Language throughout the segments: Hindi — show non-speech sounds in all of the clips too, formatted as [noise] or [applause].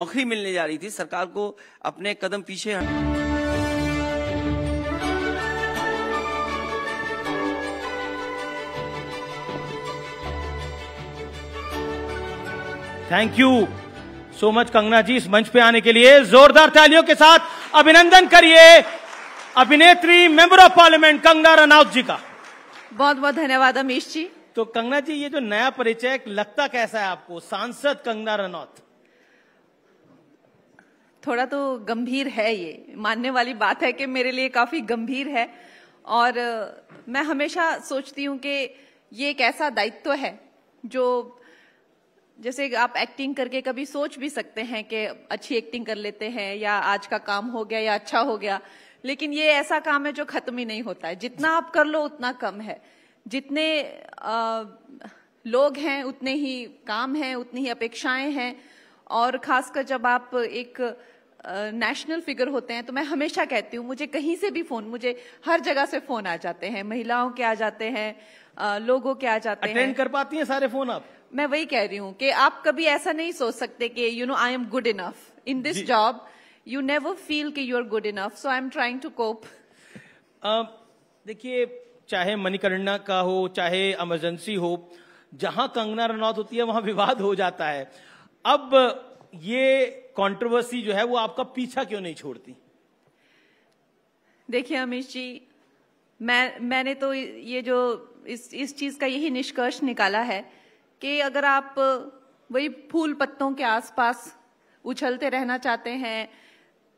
नौकरी मिलने जा रही थी। सरकार को अपने कदम पीछे हट thank you so much Kangana ji इस मंच पे आने के लिए। जोरदार तालियों के साथ अभिनंदन करिए अभिनेत्री member of parliament Kangana Ranaut ji का। बहुत बहुत धन्यवाद अमीश जी। तो कंगना जी ये जो नया परिचय लगता कैसा है आपको? सांसद कंगना रनौत थोड़ा तो गंभीर है ये। मानने वाली बात है कि मेरे लिए काफ़ी गंभीर है। और मैं हमेशा सोचती हूँ कि ये एक ऐसा दायित्व है जो जैसे आप एक्टिंग करके कभी सोच भी सकते हैं कि अच्छी एक्टिंग कर लेते हैं या आज का काम हो गया या अच्छा हो गया। लेकिन ये ऐसा काम है जो खत्म ही नहीं होता है। जितना आप कर लो उतना कम है। जितने आ, लोग हैं उतने ही काम हैं उतनी ही अपेक्षाएँ हैं। और खासकर जब आप एक नेशनल फिगर होते हैं तो मैं हमेशा कहती हूँ मुझे कहीं से भी फ़ोन मुझे हर जगह से फ़ोन आ जाते हैं। महिलाओं के आ जाते हैं लोगों के आ जाते हैं। कर पाती हैं सारे फ़ोन आप? मैं वही कह रही हूँ कि आप कभी ऐसा नहीं सोच सकते कि you know I am good enough in this job you never feel कि you are good enough so I am trying to cope देखिए चाहे मणिकर्णा का हो चाहे इमरजेंसी हो जहाँ कंगना रनौत होती है वहाँ विवाद हो जाता है। अब ये कंट्रोवर्सी जो है वो आपका पीछा क्यों नहीं छोड़ती? देखिए अमित जी, मैं, मैंने तो ये जो इस इस चीज़ का यही निष्कर्ष निकाला है कि अगर आप वही फूल पत्तों के आसपास उछलते रहना चाहते हैं,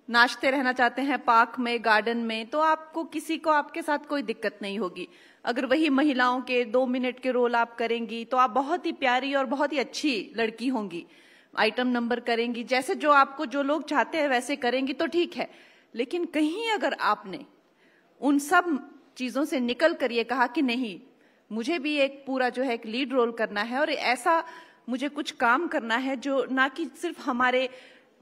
नाचते रहना चाहते हैं पार्क में, गार्डन में तो आपको किसी को आपके साथ कोई दिक्कत नहीं होगी। अगर वही महिलाओं के दो मिनट के रोल आप करेंगी तो आप बहुत ही प्यारी और बहुत ही अच्छी लड़की होंगी। आइटम नंबर करेंगी। जैसे जो आपको जो लोग चाहते हैं वैसे करेंगी तो ठीक है। लेकिन कहीं अगर आपने उन सब चीज़ों से निकल कर ये कहा कि नहीं, मुझे भी एक पूरा जो है एक लीड रोल करना है और ऐसा मुझे कुछ काम करना है जो ना कि सिर्फ़ हमारे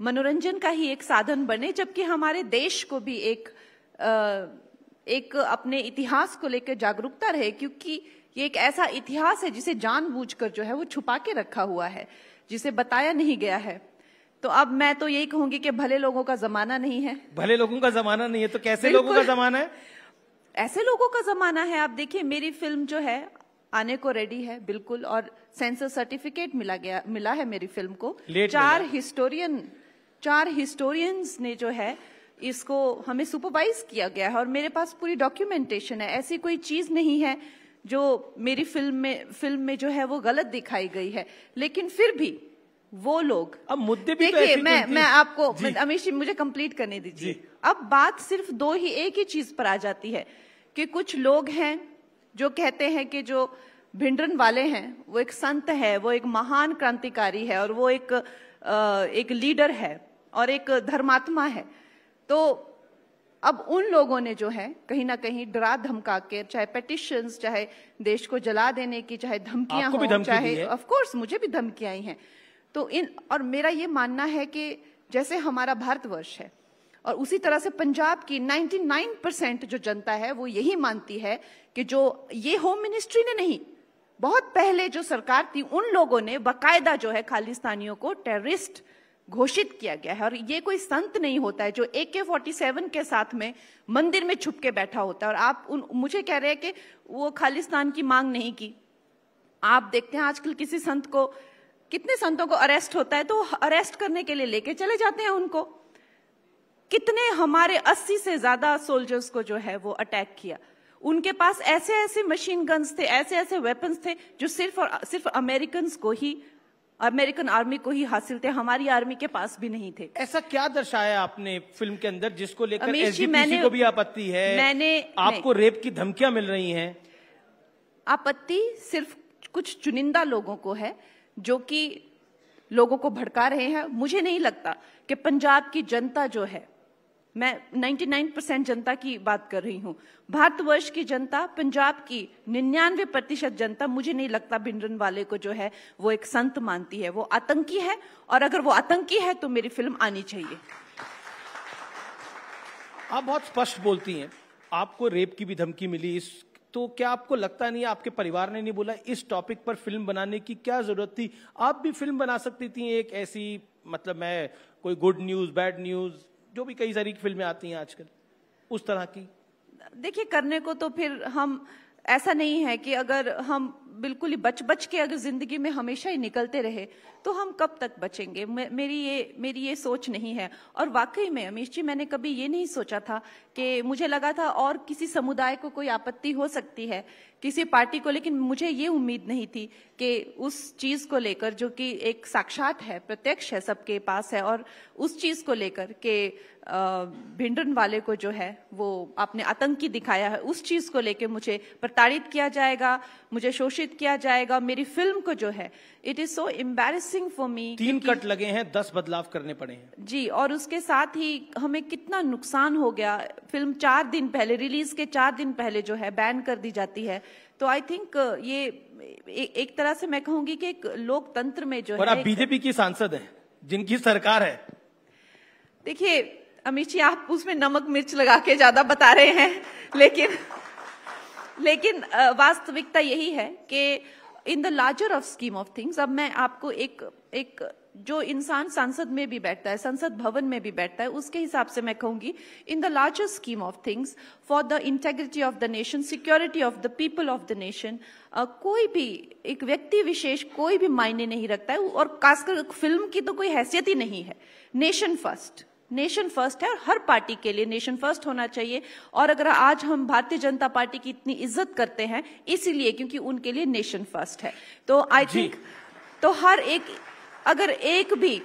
मनोरंजन का ही एक साधन बने, जबकि हमारे देश को भी एक एक अपने इतिहास को लेकर जागरूकता रहे, क्योंकि ये एक ऐसा इतिहास है जिसे जानबूझकर जो है वो छुपा के रखा हुआ है। जिसे बताया नहीं गया है। तो अब मैं तो यही कहूँगी कि भले लोगों का जमाना नहीं है। भले लोगों का जमाना नहीं है तो कैसे लोगों का जमाना है? ऐसे लोगों का जमाना है आप देखिए मेरी फ़िल्म जो है आने को रेडी है बिल्कुल और सेंसर सर्टिफिकेट मिला गया मिला है मेरी फ़िल्म को। चार हिस्टोरियन चार हिस्टोरियंस ने जो है इसको हमें सुपरवाइज किया गया है और मेरे पास पूरी डॉक्यूमेंटेशन है। ऐसी कोई चीज़ नहीं है जो मेरी फ़िल्म में फ़िल्म में जो है वो गलत दिखाई गई है। लेकिन फिर भी वो लोग अब मुद्दे भी तो देखिए तो मैं मैं आपको अमीश जी मुझे कंप्लीट करने दीजिए। अब बात सिर्फ़ दो ही एक ही चीज़ पर आ जाती है कि कुछ लोग हैं जो कहते हैं कि जो भिंडरन वाले हैं वो एक संत है वो एक महान क्रांतिकारी है और वो एक एक लीडर है और एक धर्मात्मा है। तो अब उन लोगों ने जो है कहीं ना कहीं डरा धमका के चाहे पेटिशन चाहे देश को जला देने की चाहे धमकियाँ हो चाहे ऑफ़ कोर्स मुझे भी धमकियाँ आई हैं। तो इन और मेरा ये मानना है कि जैसे हमारा भारतवर्ष है और उसी तरह से पंजाब की 99 परसेंट जो जनता है वो यही मानती है कि जो ये होम मिनिस्ट्री ने नहीं बहुत पहले जो सरकार थी उन लोगों ने बाकायदा जो है खालिस्तानियों को टेररिस्ट घोषित किया गया है और ये कोई संत नहीं होता है जो ए के फोर्टी सेवन के साथ में मंदिर में छुप के बैठा होता है। और आप उन, मुझे कह रहे हैं कि वो खालिस्तान की मांग नहीं की। आप देखते हैं आजकल किसी संत को, कितने संतों को अरेस्ट होता है तो अरेस्ट करने के लिए लेके चले जाते हैं उनको। कितने हमारे 80 से ज़्यादा सोल्जर्स को जो है वो अटैक किया। उनके पास ऐसे ऐसे मशीन गन्स थे ऐसे ऐसे वेपन्स थे, जो सिर्फ़ और, सिर्फ़ अमेरिकन को ही अमेरिकन आर्मी को ही हासिल थे हमारी आर्मी के पास भी नहीं थे। ऐसा क्या दर्शाया आपने फ़िल्म के अंदर जिसको लेकर एसजीपीसी को भी आपत्ति है? मैंने आपको रेप की धमकियाँ मिल रही हैं। आपत्ति सिर्फ़ कुछ चुनिंदा लोगों को है जो कि लोगों को भड़का रहे हैं। मुझे नहीं लगता कि पंजाब की जनता जो है मैं 99 परसेंट जनता की बात कर रही हूँ। भारतवर्ष की जनता, पंजाब की निन्यानवे प्रतिशत जनता, मुझे नहीं लगता भिंडरन वाले को जो है, वो एक संत मानती है। वो आतंकी है और अगर वो आतंकी है तो मेरी फ़िल्म आनी चाहिए। आप बहुत स्पष्ट बोलती हैं। आपको रेप की भी धमकी मिली, इस तो क्या आपको लगता नहीं, आपके परिवार ने नहीं बोला, इस टॉपिक पर फ़िल्म बनाने की क्या ज़रूरत थी? आप भी फ़िल्म बना सकती थी, एक ऐसी मतलब मैं, कोई गुड न्यूज़ बैड न्यूज़ जो भी कई सारी फ़िल्में आती हैं आजकल, उस तरह की। देखिए, करने को तो फिर हम, ऐसा नहीं है कि अगर हम बिल्कुल ही बच बच के अगर ज़िंदगी में हमेशा ही निकलते रहे तो हम कब तक बचेंगे? मेरी ये मेरी ये सोच नहीं है। और वाकई में, अमीश जी, मैंने कभी ये नहीं सोचा था कि मुझे लगा था और किसी समुदाय को कोई आपत्ति हो सकती है, किसी पार्टी को, लेकिन मुझे ये उम्मीद नहीं थी कि उस चीज़ को लेकर, जो कि एक साक्षात है, प्रत्यक्ष है, सबके पास है, और उस चीज़ को लेकर के भिंडन वाले को जो है, वो आपने आतंकी दिखाया है, उस चीज़ को लेकर मुझे प्रताड़ित किया जाएगा, मुझे शोषित किया जाएगा मेरी फ़िल्म को जो है it is so embarrassing for me तीन कट लगे हैं दस बदलाव करने पड़े हैं। जी और उसके साथ ही हमें कितना नुकसान हो गया। फ़िल्म चार दिन पहले रिलीज़ के चार दिन पहले जो है बैन कर दी जाती है। तो आई थिंक ये ए, एक तरह से मैं कहूँगी कि एक लोकतंत्र में जो और है आप बीजेपी की सांसद हैं जिनकी सरकार है। देखिए अमित जी आप उसमें नमक मिर्च लगा के ज़्यादा बता रहे हैं लेकिन लेकिन वास्तविकता यही है कि in the larger of scheme of things अब मैं आपको एक एक जो इंसान संसद में भी बैठता है, संसद भवन में भी बैठता है, उसके हिसाब से मैं कहूँगी in the larger scheme of things for the integrity of the nation security of the people of the nation कोई भी एक व्यक्ति विशेष कोई भी मायने नहीं रखता है, और खासकर फ़िल्म की तो कोई हैसियत ही नहीं है। नेशन फ़र्स्ट नेशन फ़र्स्ट है और हर पार्टी के लिए नेशन फ़र्स्ट होना चाहिए। और अगर आज हम भारतीय जनता पार्टी की इतनी इज़्ज़त करते हैं इसीलिए क्योंकि उनके लिए नेशन फ़र्स्ट है। तो आई थिंक तो हर एक अगर एक भी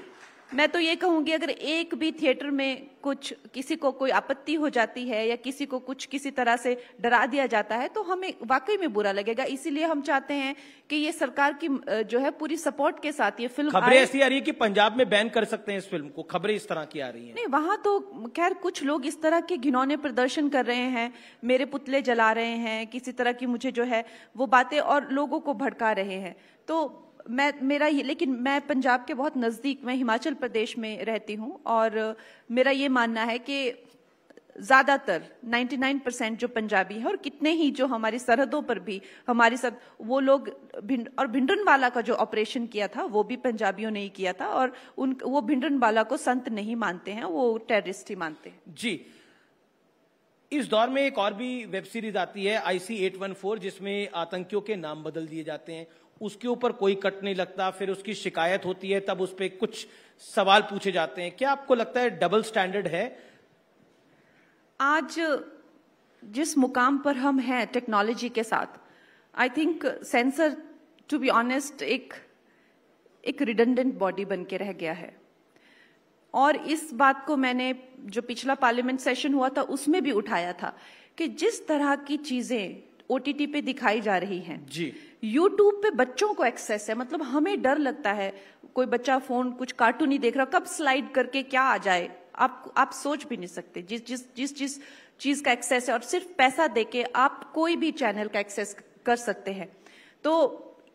मैं तो ये कहूँगी अगर एक भी थिएटर में कुछ किसी को कोई आपत्ति हो जाती है या किसी को कुछ किसी तरह से डरा दिया जाता है तो हमें वाकई में बुरा लगेगा। इसीलिए हम चाहते हैं कि ये सरकार की जो है पूरी सपोर्ट के साथ ये फ़िल्म खबरें ऐसी आ रही है कि पंजाब में बैन कर सकते हैं इस फ़िल्म को खबरें इस तरह की आ रही है। नहीं वहाँ तो खैर कुछ लोग इस तरह के घिनौने प्रदर्शन कर रहे हैं मेरे पुतले जला रहे हैं किसी तरह की मुझे जो है वो बातें और लोगों को भड़का रहे हैं। तो मैं, मेरा ये, लेकिन मैं पंजाब के बहुत नज़दीक, मैं हिमाचल प्रदेश में रहती हूँ और मेरा ये मानना है कि ज़्यादातर 99 परसेंट जो पंजाबी है और कितने ही जो हमारी सरहदों पर भी, हमारी सर वो लोग भिंड, और भिंडन वाला का जो ऑपरेशन किया था, वो भी पंजाबियों ने ही किया था और उन, वो भिंडन वाला को संत नहीं मानते हैं, वो टेररिस्ट ही मानते हैं। जी। इस दौर में एक और भी वेब सीरीज़ आती है आईसी 814 जिसमें आतंकियों के नाम बदल दिए जाते हैं। उसके ऊपर कोई कट नहीं लगता, फिर उसकी शिकायत होती है, तब उस पर कुछ सवाल पूछे जाते हैं। क्या आपको लगता है डबल स्टैंडर्ड है? आज जिस मुकाम पर हम हैं टेक्नोलॉजी के साथ I think censor to be honest एक एक रिडंडेंट बॉडी बन के रह गया है। और इस बात को मैंने, जो पिछला पार्लियामेंट सेशन हुआ था, उसमें भी उठाया था कि जिस तरह की चीज़ें ओटीटी पे दिखाई जा रही हैं। जी। यूट्यूब पे बच्चों को एक्सेस है मतलब हमें डर लगता है कोई बच्चा फ़ोन कुछ कार्टून नहीं देख रहा कब स्लाइड करके क्या आ जाए? आप आप सोच भी नहीं सकते जिस जिस जिस जिस चीज़ का एक्सेस है और सिर्फ़ पैसा देके आप कोई भी चैनल का एक्सेस कर सकते हैं। तो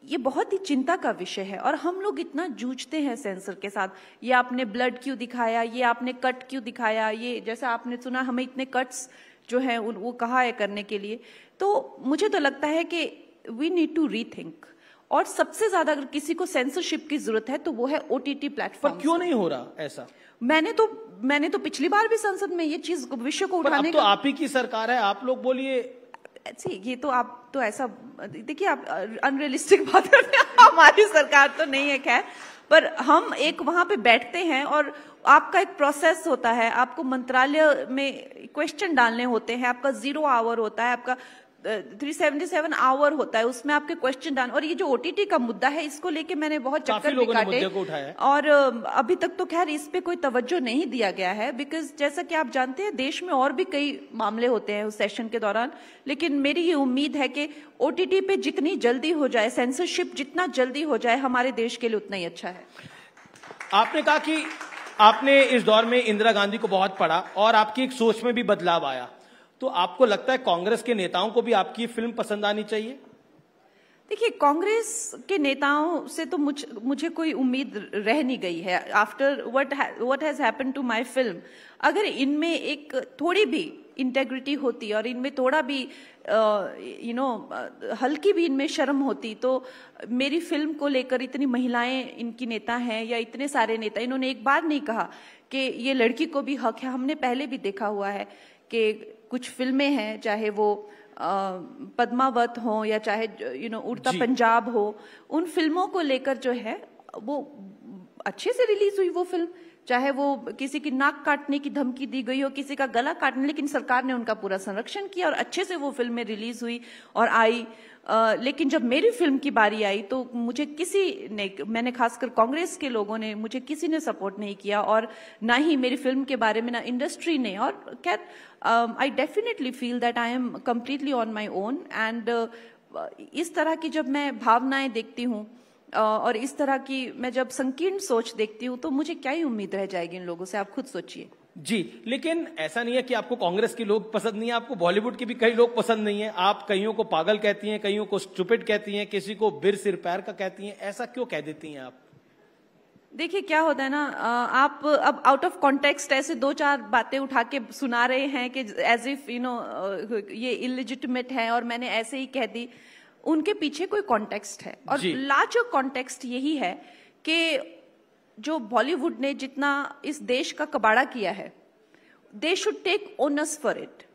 ये बहुत ही चिंता का विषय है और हम लोग इतना जूझते हैं सेंसर के साथ। ये आपने ब्लड क्यों दिखाया ये आपने कट क्यों दिखाया ये जैसे आपने सुना हमें इतने कट्स जो है वो कहा है करने के लिए। तो मुझे तो लगता है कि वी नीड टू रीथिंक और सबसे ज़्यादा अगर किसी को सेंसरशिप की ज़रूरत है तो वो है ओटीटी प्लेटफॉर्म क्यों नहीं हो रहा ऐसा? मैंने तो मैंने तो पिछली बार भी संसद में ये चीज़ विषय को उठाने तो आप ही की सरकार है आप लोग बोलिए। ये तो आप तो ऐसा देखिए आप अनरियलिस्टिक बात करते हैं [laughs] हमारी सरकार तो नहीं है खैर। पर हम एक वहाँ पे बैठते हैं और आपका एक प्रोसेस होता है आपको मंत्रालय में क्वेश्चन डालने होते हैं आपका ज़ीरो आवर होता है आपका थ्री सेवेंटी सेवन आवर होता है उसमें आपके क्वेश्चन डाल और ये जो ओटीटी का मुद्दा है इसको लेके मैंने बहुत चक्कर भी काटे और अभी तक तो खैर इस पे कोई तवज्जो नहीं दिया गया है बिकॉज़ जैसा कि आप जानते हैं देश में और भी कई मामले होते हैं उस सेशन के दौरान लेकिन मेरी ये उम्मीद है कि ओटीटी पे जितनी जल्दी हो जाए सेंसरशिप जितना जल्दी हो जाए हमारे देश के लिए उतना ही अच्छा है। आपने कहा कि आपने इस दौर में इंदिरा गांधी को बहुत पढ़ा और आपकी एक सोच में भी बदलाव आया। तो आपको लगता है कांग्रेस के नेताओं को भी आपकी फ़िल्म पसंद आनी चाहिए? देखिए कांग्रेस के नेताओं से तो मुझ, मुझे कोई उम्मीद रह नहीं गई है। After what what has happen to my film अगर इनमें एक थोड़ी भी इंटेग्रिटी होती और इनमें थोड़ा भी यू नो हल्की भी इनमें शर्म होती। तो मेरी फ़िल्म को लेकर इतनी महिलाएँ इनकी नेता हैं या इतने सारे नेता इन्होंने एक बार नहीं कहा कि ये लड़की को भी हक है। हमने पहले भी देखा हुआ है कि कुछ फ़िल्में हैं चाहे वो पद्मावत हो या चाहे यू नो उड़ता पंजाब हो उन फ़िल्मों को लेकर जो है वो अच्छे से रिलीज़ हुई वो फ़िल्म। चाहे वो किसी की नाक काटने की धमकी दी गई हो किसी का गला काटने लेकिन सरकार ने उनका पूरा संरक्षण किया और अच्छे से वो फ़िल्में रिलीज़ हुई और आई। आ, लेकिन जब मेरी फ़िल्म की बारी आई तो मुझे किसी ने मैंने खासकर कांग्रेस के लोगों ने मुझे किसी ने सपोर्ट नहीं किया और ना ही मेरी फ़िल्म के बारे में ना इंडस्ट्री ने। और खैर I definitely feel that I am completely on my own and इस तरह की जब मैं भावनाएँ देखती हूँ और इस तरह की मैं जब संकीर्ण सोच देखती हूँ तो मुझे क्या ही उम्मीद रह जाएगी इन लोगों से? आप खुद सोचिए। जी लेकिन ऐसा नहीं है कि आपको कांग्रेस के लोग पसंद नहीं है आपको बॉलीवुड के भी कई लोग पसंद नहीं है। आप कईयों को पागल कहती हैं कईयों को स्टूपिड कहती हैं किसी को बिर सिर पैर का कहती हैं। ऐसा क्यों कह देती हैं आप? देखिए क्या होता है ना आप अब आउट ऑफ़ कॉन्टेक्स्ट ऐसे दो चार बातें उठा के सुना रहे हैं कि एज इफ़ यू नो ये इलिजिटमेट है और मैंने ऐसे ही कह दी। उनके पीछे कोई कॉन्टेक्स्ट है। और लार्जर कॉन्टेक्स्ट यही है कि जो बॉलीवुड ने जितना इस देश का कबाड़ा किया है they should take onus for it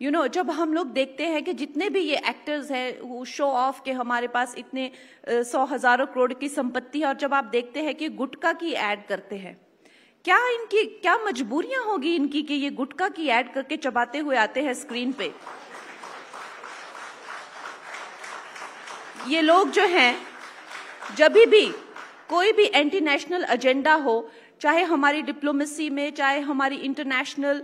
you know जब हम लोग देखते हैं कि जितने भी ये एक्टर्स हैं वो शो ऑफ़ के हमारे पास इतने सौ हज़ारों करोड़ की संपत्ति है और जब आप देखते हैं कि गुटका की एड करते हैं क्या इनकी क्या मजबूरियाँ होगी इनकी कि ये गुटका की एड करके चबाते हुए आते हैं स्क्रीन पे? ये लोग जो हैं जब भी कोई भी एंटी नेशनल एजेंडा हो चाहे हमारी डिप्लोमेसी में चाहे हमारी इंटरनेशनल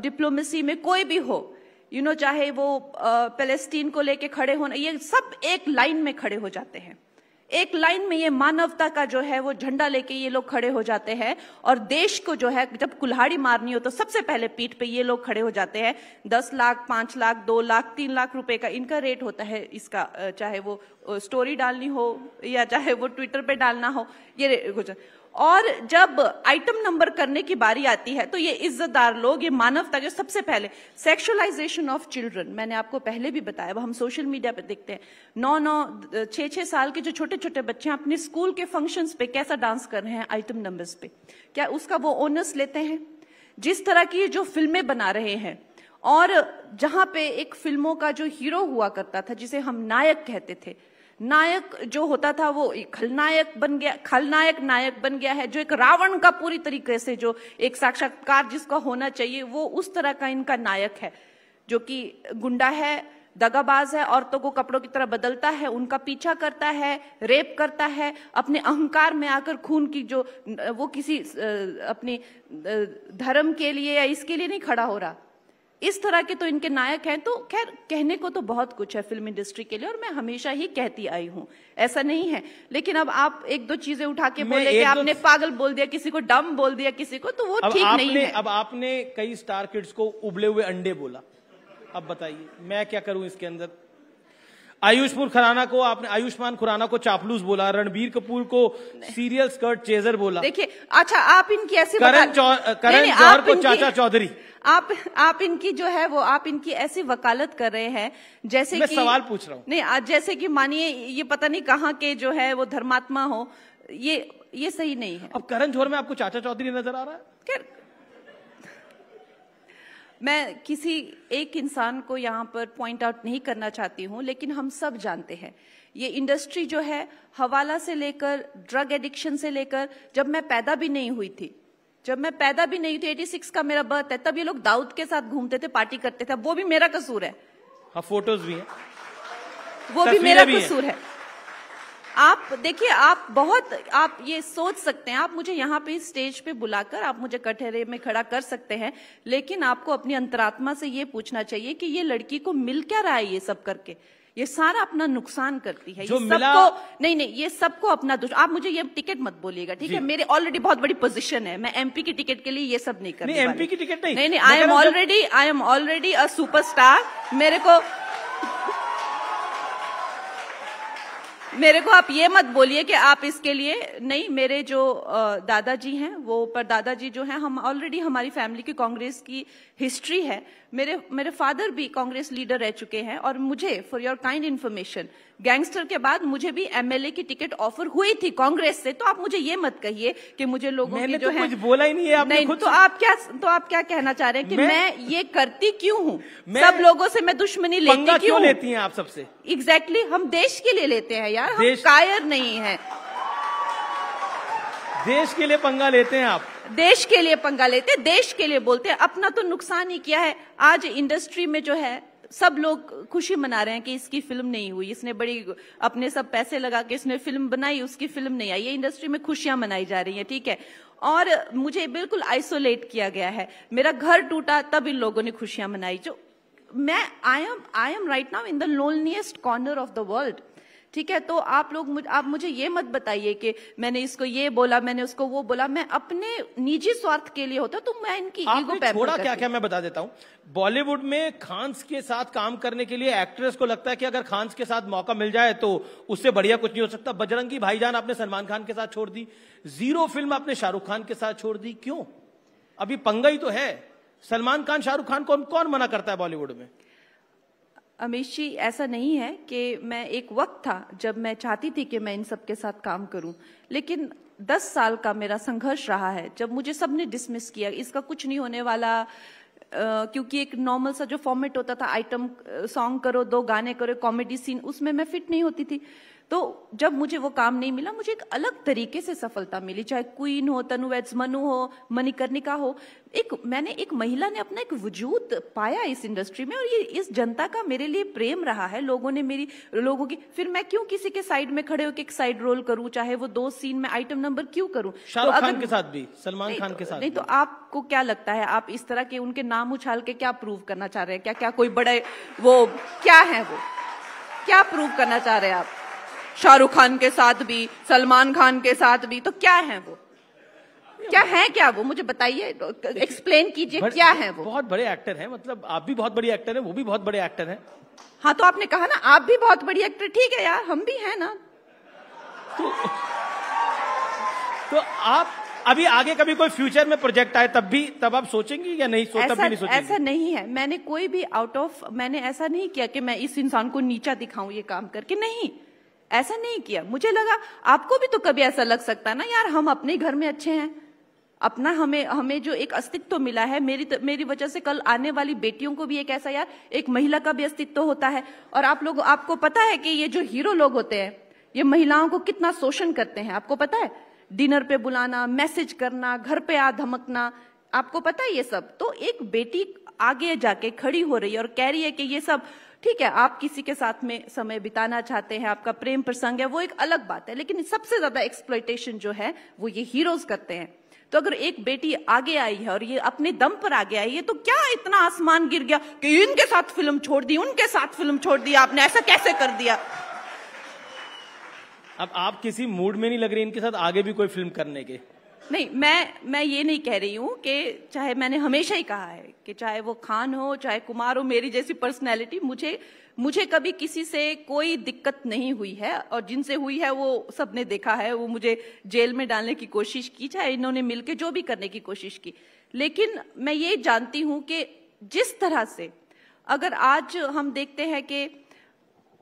डिप्लोमेसी में कोई भी हो यू you नो know, चाहे वो पैलेस्टीन को लेके खड़े होना ये सब एक लाइन में खड़े हो जाते हैं। एक लाइन में ये मानवता का जो है वो झंडा लेके ये लोग खड़े हो जाते हैं और देश को जो है जब कुल्हाड़ी मारनी हो तो सबसे पहले पीठ पे ये लोग खड़े हो जाते हैं। दस लाख, पाँच लाख, दो लाख, तीन लाख रुपए का इनका रेट होता है इसका चाहे वो स्टोरी डालनी हो या चाहे वो ट्विटर पे डालना हो, ये और जब आइटम नंबर करने की बारी आती है तो ये इज्जतदार लोग, ये मानवता जो सबसे पहले सेक्सुअलाइजेशन ऑफ़ चिल्ड्रन मैंने आपको पहले भी बताया वो हम सोशल मीडिया पे देखते हैं। नौ नौ छह छह साल के जो छोटे छोटे बच्चे हैं, अपने स्कूल के फ़ंक्शंस पे कैसा डांस कर रहे हैं आइटम नंबर्स पे? क्या उसका वो ओनर्स लेते हैं? जिस तरह की जो फ़िल्में बना रहे हैं, और जहाँ पे एक फ़िल्मों का जो हीरो हुआ करता था, जिसे हम नायक कहते थे नायक जो होता था वो खलनायक बन गया, खलनायक नायक बन गया है, जो एक रावण का पूरी तरीके से जो एक साक्षात्कार जिसका होना चाहिए, वो उस तरह का इनका नायक है, जो कि गुंडा है, दगाबाज है, औरतों को कपड़ों की तरह बदलता है, उनका पीछा करता है, रेप करता है, अपने अहंकार में आकर खून की जो, वो किसी अपनी धर्म के लिए या इसके लिए नहीं खड़ा हो रहा। इस तरह के तो इनके नायक हैं तो खैर कहने को तो बहुत कुछ है फ़िल्म इंडस्ट्री के लिए और मैं हमेशा ही कहती आई हूँ। ऐसा नहीं है। लेकिन अब आप एक दो चीज़ें उठा के बोले कि आपने पागल बोल दिया किसी को डम बोल दिया किसी को तो वो ठीक नहीं है। अब आपने कई स्टार किड्स को उबले हुए अंडे बोला। अब बताइए मैं क्या करूँ इसके अंदर? आयुष्मान खुराना को आपने आयुष्मान खुराना को चापलूस बोला रणबीर कपूर को सीरियल स्कर्ट चेजर बोला। देखिए अच्छा आप इनकी ऐसे करण करण जौहर को चाचा चौधरी। आप आप इनकी जो है वो आप इनकी ऐसी वकालत कर रहे हैं जैसे मैं कि सवाल पूछ रहा हूँ। नहीं आज जैसे कि मानिए ये पता नहीं कहाँ के जो है वो धर्मात्मा हो ये ये सही नहीं है। अब करण जौहर में आपको चाचा चौधरी नज़र आ रहा है? मैं किसी एक इंसान को यहाँ पर पॉइंट आउट नहीं करना चाहती हूँ लेकिन हम सब जानते हैं। ये इंडस्ट्री जो है हवाला से लेकर ड्रग एडिक्शन से लेकर जब मैं पैदा भी नहीं हुई थी जब मैं पैदा भी नहीं हुई थी 86 का मेरा बर्थ है तब ये लोग दाऊद के साथ घूमते थे पार्टी करते थे वो भी मेरा कसूर है। हाँ फ़ोटोज़ भी हैं। वो भी मेरा कसूर है, है। आप देखिए आप बहुत आप ये सोच सकते हैं आप मुझे यहाँ पे स्टेज पे बुलाकर आप मुझे कटहरे में खड़ा कर सकते हैं लेकिन आपको अपनी अंतरात्मा से ये पूछना चाहिए कि ये लड़की को मिल क्या रहा है ये सब करके? ये सारा अपना नुकसान करती है जो ये सबको नहीं नहीं ये सबको अपना दुष्ट आप मुझे ये टिकट मत बोलिएगा ठीक है? मेरे ऑलरेडी बहुत बड़ी पोजीशन है मैं एमपी की टिकट के लिए ये सब नहीं कर एमपी की टिकट नहीं। नहीं नहीं I am already I am already a superstar मेरे को मेरे को आप ये मत बोलिए कि आप इसके लिए, नहीं, मेरे जो दादाजी हैं, वो पर दादाजी जो हैं, हम ऑलरेडी हमारी फैमिली की, कांग्रेस की हिस्ट्री है. मेरे मेरे फादर भी कांग्रेस लीडर रह चुके हैं और मुझे for your kind information gangster के बाद मुझे भी एमएलए की टिकट ऑफ़र हुई थी कांग्रेस से. तो आप मुझे ये मत कहिए कि मुझे लोगों मैंने की जो तो है कुछ बोला ही नहीं है आपने नहीं खुद तो आप क्या तो आप क्या कहना चाह रहे हैं कि मैं, मैं- ये करती क्यों हूँ? सब लोगों से मैं दुश्मनी लेती क्यों क्यों लेती हैं आप सबसे? एग्जैक्टली exactly, हम देश के लिए लेते हैं यार हम कायर नहीं है। देश के लिए पंगा लेते हैं आप। देश के लिए पंगा लेते, देश के लिए बोलते, अपना तो नुकसान ही किया है। आज इंडस्ट्री में जो है, सब लोग खुशी मना रहे हैं कि इसकी फ़िल्म नहीं हुई, इसने बड़ी, अपने सब पैसे लगा के इसने फ़िल्म बनाई, उसकी फ़िल्म नहीं आई। ये इंडस्ट्री में खुशियाँ मनाई जा रही हैं, ठीक है? और मुझे बिल्कुल आइसोलेट किया गया है। मेरा घर टूटा, तब इन लोगों ने खुशियाँ मनाई। जो मैं I am I am right now in the loneliest corner of the world ठीक है? तो आप लोग मुझ, आप मुझे ये मत बताइए कि मैंने इसको ये बोला मैंने उसको वो बोला। मैं अपने निजी स्वार्थ के लिए होता तो मैं इनकी ईगो पैम्पर क्या क्या मैं बता देता हूँ। बॉलीवुड में खान्स के साथ काम करने के लिए एक्ट्रेस को लगता है कि अगर खान्स के साथ मौका मिल जाए तो उससे बढ़िया कुछ नहीं हो सकता। बजरंगी भाईजान आपने सलमान खान के साथ छोड़ दी। ज़ीरो फ़िल्म आपने शाहरुख खान के साथ छोड़ दी। क्यों? अभी पंगा ही तो है। सलमान खान शाहरुख खान कौन कौन मना करता है बॉलीवुड में? अमीश जी ऐसा नहीं है कि मैं एक वक्त था जब मैं चाहती थी कि मैं इन सब के साथ काम करूँ लेकिन दस साल का मेरा संघर्ष रहा है जब मुझे सबने डिसमिस किया। इसका कुछ नहीं होने वाला Uh, क्योंकि एक नॉर्मल सा जो फॉर्मेट होता था आइटम सॉन्ग करो दो गाने करो कॉमेडी सीन उसमें मैं फिट नहीं होती थी। तो जब मुझे वो काम नहीं मिला मुझे एक अलग तरीके से सफलता मिली चाहे क्वीन हो तनु मनु हो मणिकर्णिका हो। एक मैंने एक महिला ने अपना एक वजूद पाया इस इंडस्ट्री में और ये इस जनता का मेरे लिए प्रेम रहा है। लोगों ने मेरी लोगों की फिर मैं क्यों किसी के साइड में खड़े होकर एक साइड रोल करूँ चाहे वो दो सीन में आइटम नंबर क्यों करूँ? शाहरुख तो खान के साथ भी सलमान खान तो- के साथ नहीं तो आपको क्या लगता है आप इस तरह के उनके नाम उछाल के क्या प्रूव करना चाह रहे हैं? क्या क्या कोई बड़े वो क्या है वो? क्या प्रूव करना चाह रहे हैं आप? शाहरुख खान के साथ भी सलमान खान के साथ भी तो क्या है वो? क्या है क्या वो? मुझे बताइए एक्सप्लेन कीजिए क्या है वो? बहुत बड़े एक्टर हैं मतलब आप भी बहुत बड़ी एक्टर हैं वो भी बहुत बड़े एक्टर हैं। हाँ तो आपने कहा ना आप भी बहुत बड़ी एक्टर ठीक है यार हम भी हैं ना। तो तो आप अभी आगे कभी कोई फ्यूचर में प्रोजेक्ट आए तब भी तब आप सोचेंगी या नहीं? सो तब ऐसा भी नहीं सोचेंगी? ऐसा नहीं है। मैंने कोई भी आउट ऑफ़ मैंने ऐसा नहीं किया कि मैं इस इंसान को नीचा दिखाऊँ ये काम करके। नहीं। ऐसा नहीं किया। मुझे लगा, आपको भी तो कभी ऐसा लग सकता ना यार, हम अपने घर में अच्छे हैं। अपना हमें हमें जो एक अस्तित्व मिला है, मेरी मेरी वजह से कल आने वाली बेटियों को भी एक ऐसा यार, एक महिला का भी अस्तित्व होता है। और आप लोग, आपको पता है कि ये जो हीरो लोग होते हैं, ये महिलाओं को कितना शोषण करते हैं, आपको पता है? डिनर पे बुलाना, मैसेज करना, घर पे आ धमकना, आपको पता है ये सब? तो एक बेटी आगे जाके खड़ी हो रही है और कह रही है कि ये सब ठीक है, आप किसी के साथ में समय बिताना चाहते हैं, आपका प्रेम प्रसंग है, वो एक अलग बात है, लेकिन सबसे ज़्यादा एक्सप्लोइटेशन जो है, वो ये हीरोज करते हैं। तो अगर एक बेटी आगे आई है और ये अपने दम पर आगे आई है तो क्या इतना आसमान गिर गया कि इनके साथ फ़िल्म छोड़ दी, उनके साथ फ़िल्म छोड़ दी आपने, ऐसा कैसे कर दिया? अब आप किसी मूड में नहीं लग रही, इनके साथ आगे भी कोई फ़िल्म करने के। नहीं, मैं मैं ये नहीं कह रही हूँ कि चाहे मैंने हमेशा ही कहा है कि चाहे वो खान हो, चाहे कुमार हो, मेरी जैसी पर्सनैलिटी मुझे मुझे कभी किसी से कोई दिक्कत नहीं हुई है और जिनसे हुई है वो सबने देखा है, वो मुझे जेल में डालने की कोशिश की, चाहे इन्होंने मिलके जो भी करने की कोशिश की। लेकिन मैं ये जानती हूँ कि जिस तरह से अगर आज हम देखते हैं कि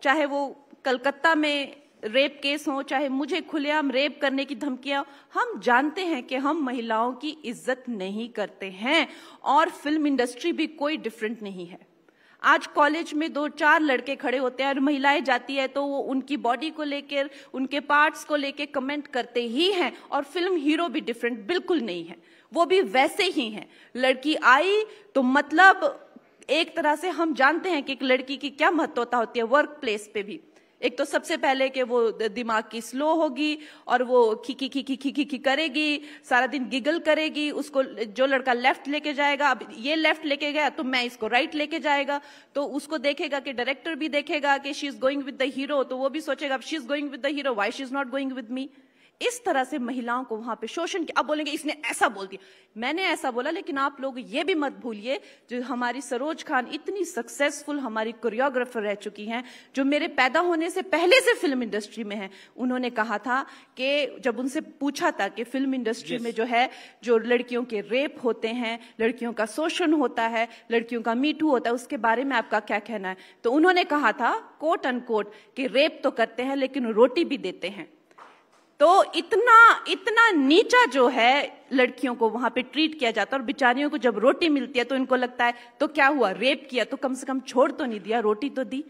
चाहे वो कलकत्ता में रेप केस हो, चाहे मुझे खुलेआम रेप करने की धमकियाँ हम जानते हैं कि हम महिलाओं की इज़्ज़त नहीं करते हैं और फ़िल्म इंडस्ट्री भी कोई डिफरेंट नहीं है। आज कॉलेज में दो चार लड़के खड़े होते हैं और महिलाएँ जाती है तो वो उनकी बॉडी को लेकर, उनके पार्ट्स को लेकर कमेंट करते ही हैं और फ़िल्म हीरो भी डिफरेंट बिल्कुल नहीं है। वो भी वैसे ही हैं। लड़की आई तो मतलब एक तरह से हम जानते हैं कि एक लड़की की क्या महत्वता होती है वर्क प्लेस पे भी। एक तो सबसे पहले कि वो दिमाग की स्लो होगी और वो खिकी खिकी खिकी खिकी करेगी, सारा दिन गिगल करेगी, उसको जो लड़का लेफ़्ट लेके जाएगा, अब ये लेफ़्ट लेके गया तो मैं इसको राइट लेके जाएगा तो उसको देखेगा कि डायरेक्टर भी देखेगा कि she is going with the hero तो वो भी सोचेगा she is going with the hero why she is not going with me इस तरह से महिलाओं को वहाँ पे शोषण किया। अब बोलेंगे इसने ऐसा बोल दिया। मैंने ऐसा बोला लेकिन आप लोग ये भी मत भूलिए जो हमारी सरोज खान इतनी सक्सेसफुल हमारी कोरियोग्राफर रह चुकी हैं जो मेरे पैदा होने से पहले से फ़िल्म इंडस्ट्री में है। उन्होंने कहा था कि जब उनसे पूछा था कि फ़िल्म इंडस्ट्री Yes. में जो है जो लड़कियों के रेप होते हैं लड़कियों का शोषण होता है लड़कियों का मीठू होता है उसके बारे में आपका क्या कहना है? तो उन्होंने कहा था कोट अनकोट कि रेप तो करते हैं लेकिन रोटी भी देते हैं। तो इतना इतना नीचा जो है लड़कियों को वहाँ पे ट्रीट किया जाता है और बिचारियों को जब रोटी मिलती है तो इनको लगता है तो क्या हुआ? रेप किया तो कम से कम छोड़ तो नहीं दिया, रोटी तो दी।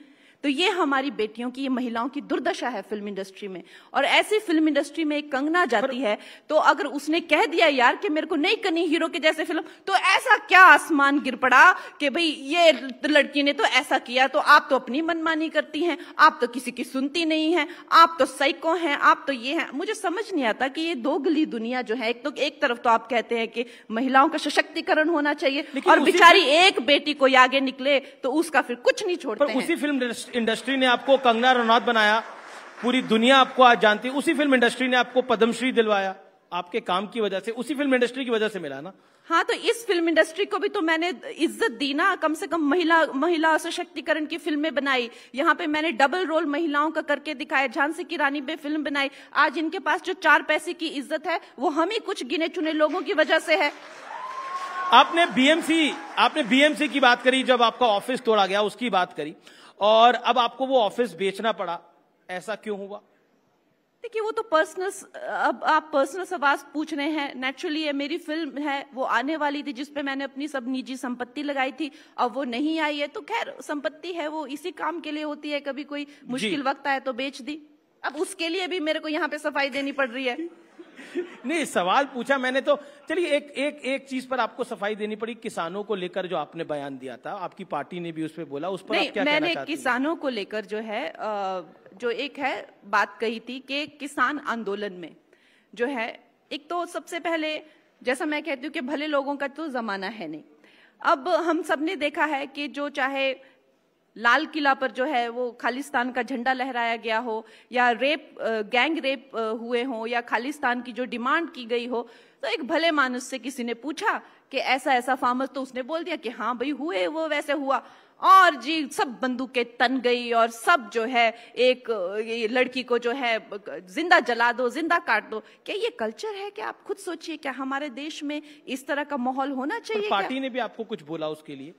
तो ये हमारी बेटियों की ये महिलाओं की दुर्दशा है फ़िल्म इंडस्ट्री में। और ऐसी फ़िल्म इंडस्ट्री में एक कंगना जाती है तो अगर उसने कह दिया यार कि मेरे को नहीं करनी हीरो के जैसे फ़िल्म तो ऐसा क्या आसमान गिर पड़ा कि भाई ये लड़की ने तो ऐसा किया तो आप तो अपनी मनमानी करती हैं आप तो किसी की सुनती नहीं है आप तो साइको हैं आप तो ये हैं। मुझे समझ नहीं आता कि ये दो गली दुनिया जो है एक तो एक तरफ़ तो आप कहते हैं कि महिलाओं का सशक्तिकरण होना चाहिए और बेचारी एक बेटी को आगे निकले तो उसका फिर कुछ नहीं छोड़ते हैं उसी फ़िल्म इंडस्ट्री ने आपको कंगना रनौत बनाया पूरी दुनिया आपको आज जानती है उसी फ़िल्म इंडस्ट्री ने आपको पद्मश्री दिलवाया। आपके काम की वजह से उसी फ़िल्म इंडस्ट्री की वजह से मिला ना? हाँ तो इस फ़िल्म इंडस्ट्री को भी तो मैंने इज़्ज़त दी ना कम से कम महिला महिला सशक्तिकरण की फ़िल्में बनाई। यहाँ पे मैंने डबल रोल महिलाओं का करके दिखाया झांसी की रानी पे फ़िल्म बनाई। आज इनके पास जो चार पैसे की इज़्ज़त है वो हम ही कुछ गिने चुने लोगों की वजह से है। आपने बीएमसी आपने बीएमसी की बात करी जब आपका ऑफ़िस तोड़ा गया उसकी बात करी। और अब आपको वो ऑफ़िस बेचना पड़ा। ऐसा क्यों हुआ? देखिए वो तो पर्सनल अब आप पर्सनल सवाल पूछ रहे हैं। नेचुरली ये मेरी फ़िल्म है वो आने वाली थी जिसपे मैंने अपनी सब निजी संपत्ति लगाई थी अब वो नहीं आई है। तो खैर संपत्ति है वो इसी काम के लिए होती है। कभी कोई मुश्किल वक्त आए तो बेच दी। अब उसके लिए भी मेरे को यहाँ पे सफ़ाई देनी पड़ रही है। नहीं सवाल पूछा मैंने तो। चलिए एक एक एक चीज़ पर आपको सफ़ाई देनी पड़ी किसानों को लेकर जो आपने बयान दिया था। आपकी पार्टी ने भी उस पर बोला उस पर आप क्या मैंने किसानों को लेकर जो है जो एक है बात कही थी कि किसान आंदोलन में जो है एक तो सबसे पहले जैसा मैं कहती हूँ कि भले लोगों का तो जमाना है नहीं। अब हम सबने देखा है कि जो चाहे लाल किला पर जो है वो खालिस्तान का झंडा लहराया गया हो या रेप गैंग रेप हुए हो या खालिस्तान की जो डिमांड की गई हो तो एक भले मानुस से किसी ने पूछा कि ऐसा ऐसा फार्मर्स तो उसने बोल दिया कि हाँ भाई हुए वो वैसे हुआ। और जी सब बंदूकें तन गई और सब जो है एक ये लड़की को जो है ज़िंदा जला दो ज़िंदा काट दो। क्या ये कल्चर है? क्या आप खुद सोचिए क्या हमारे देश में इस तरह का माहौल होना चाहिए? क्या? पार्टी ने भी आपको कुछ बोला उसके लिए?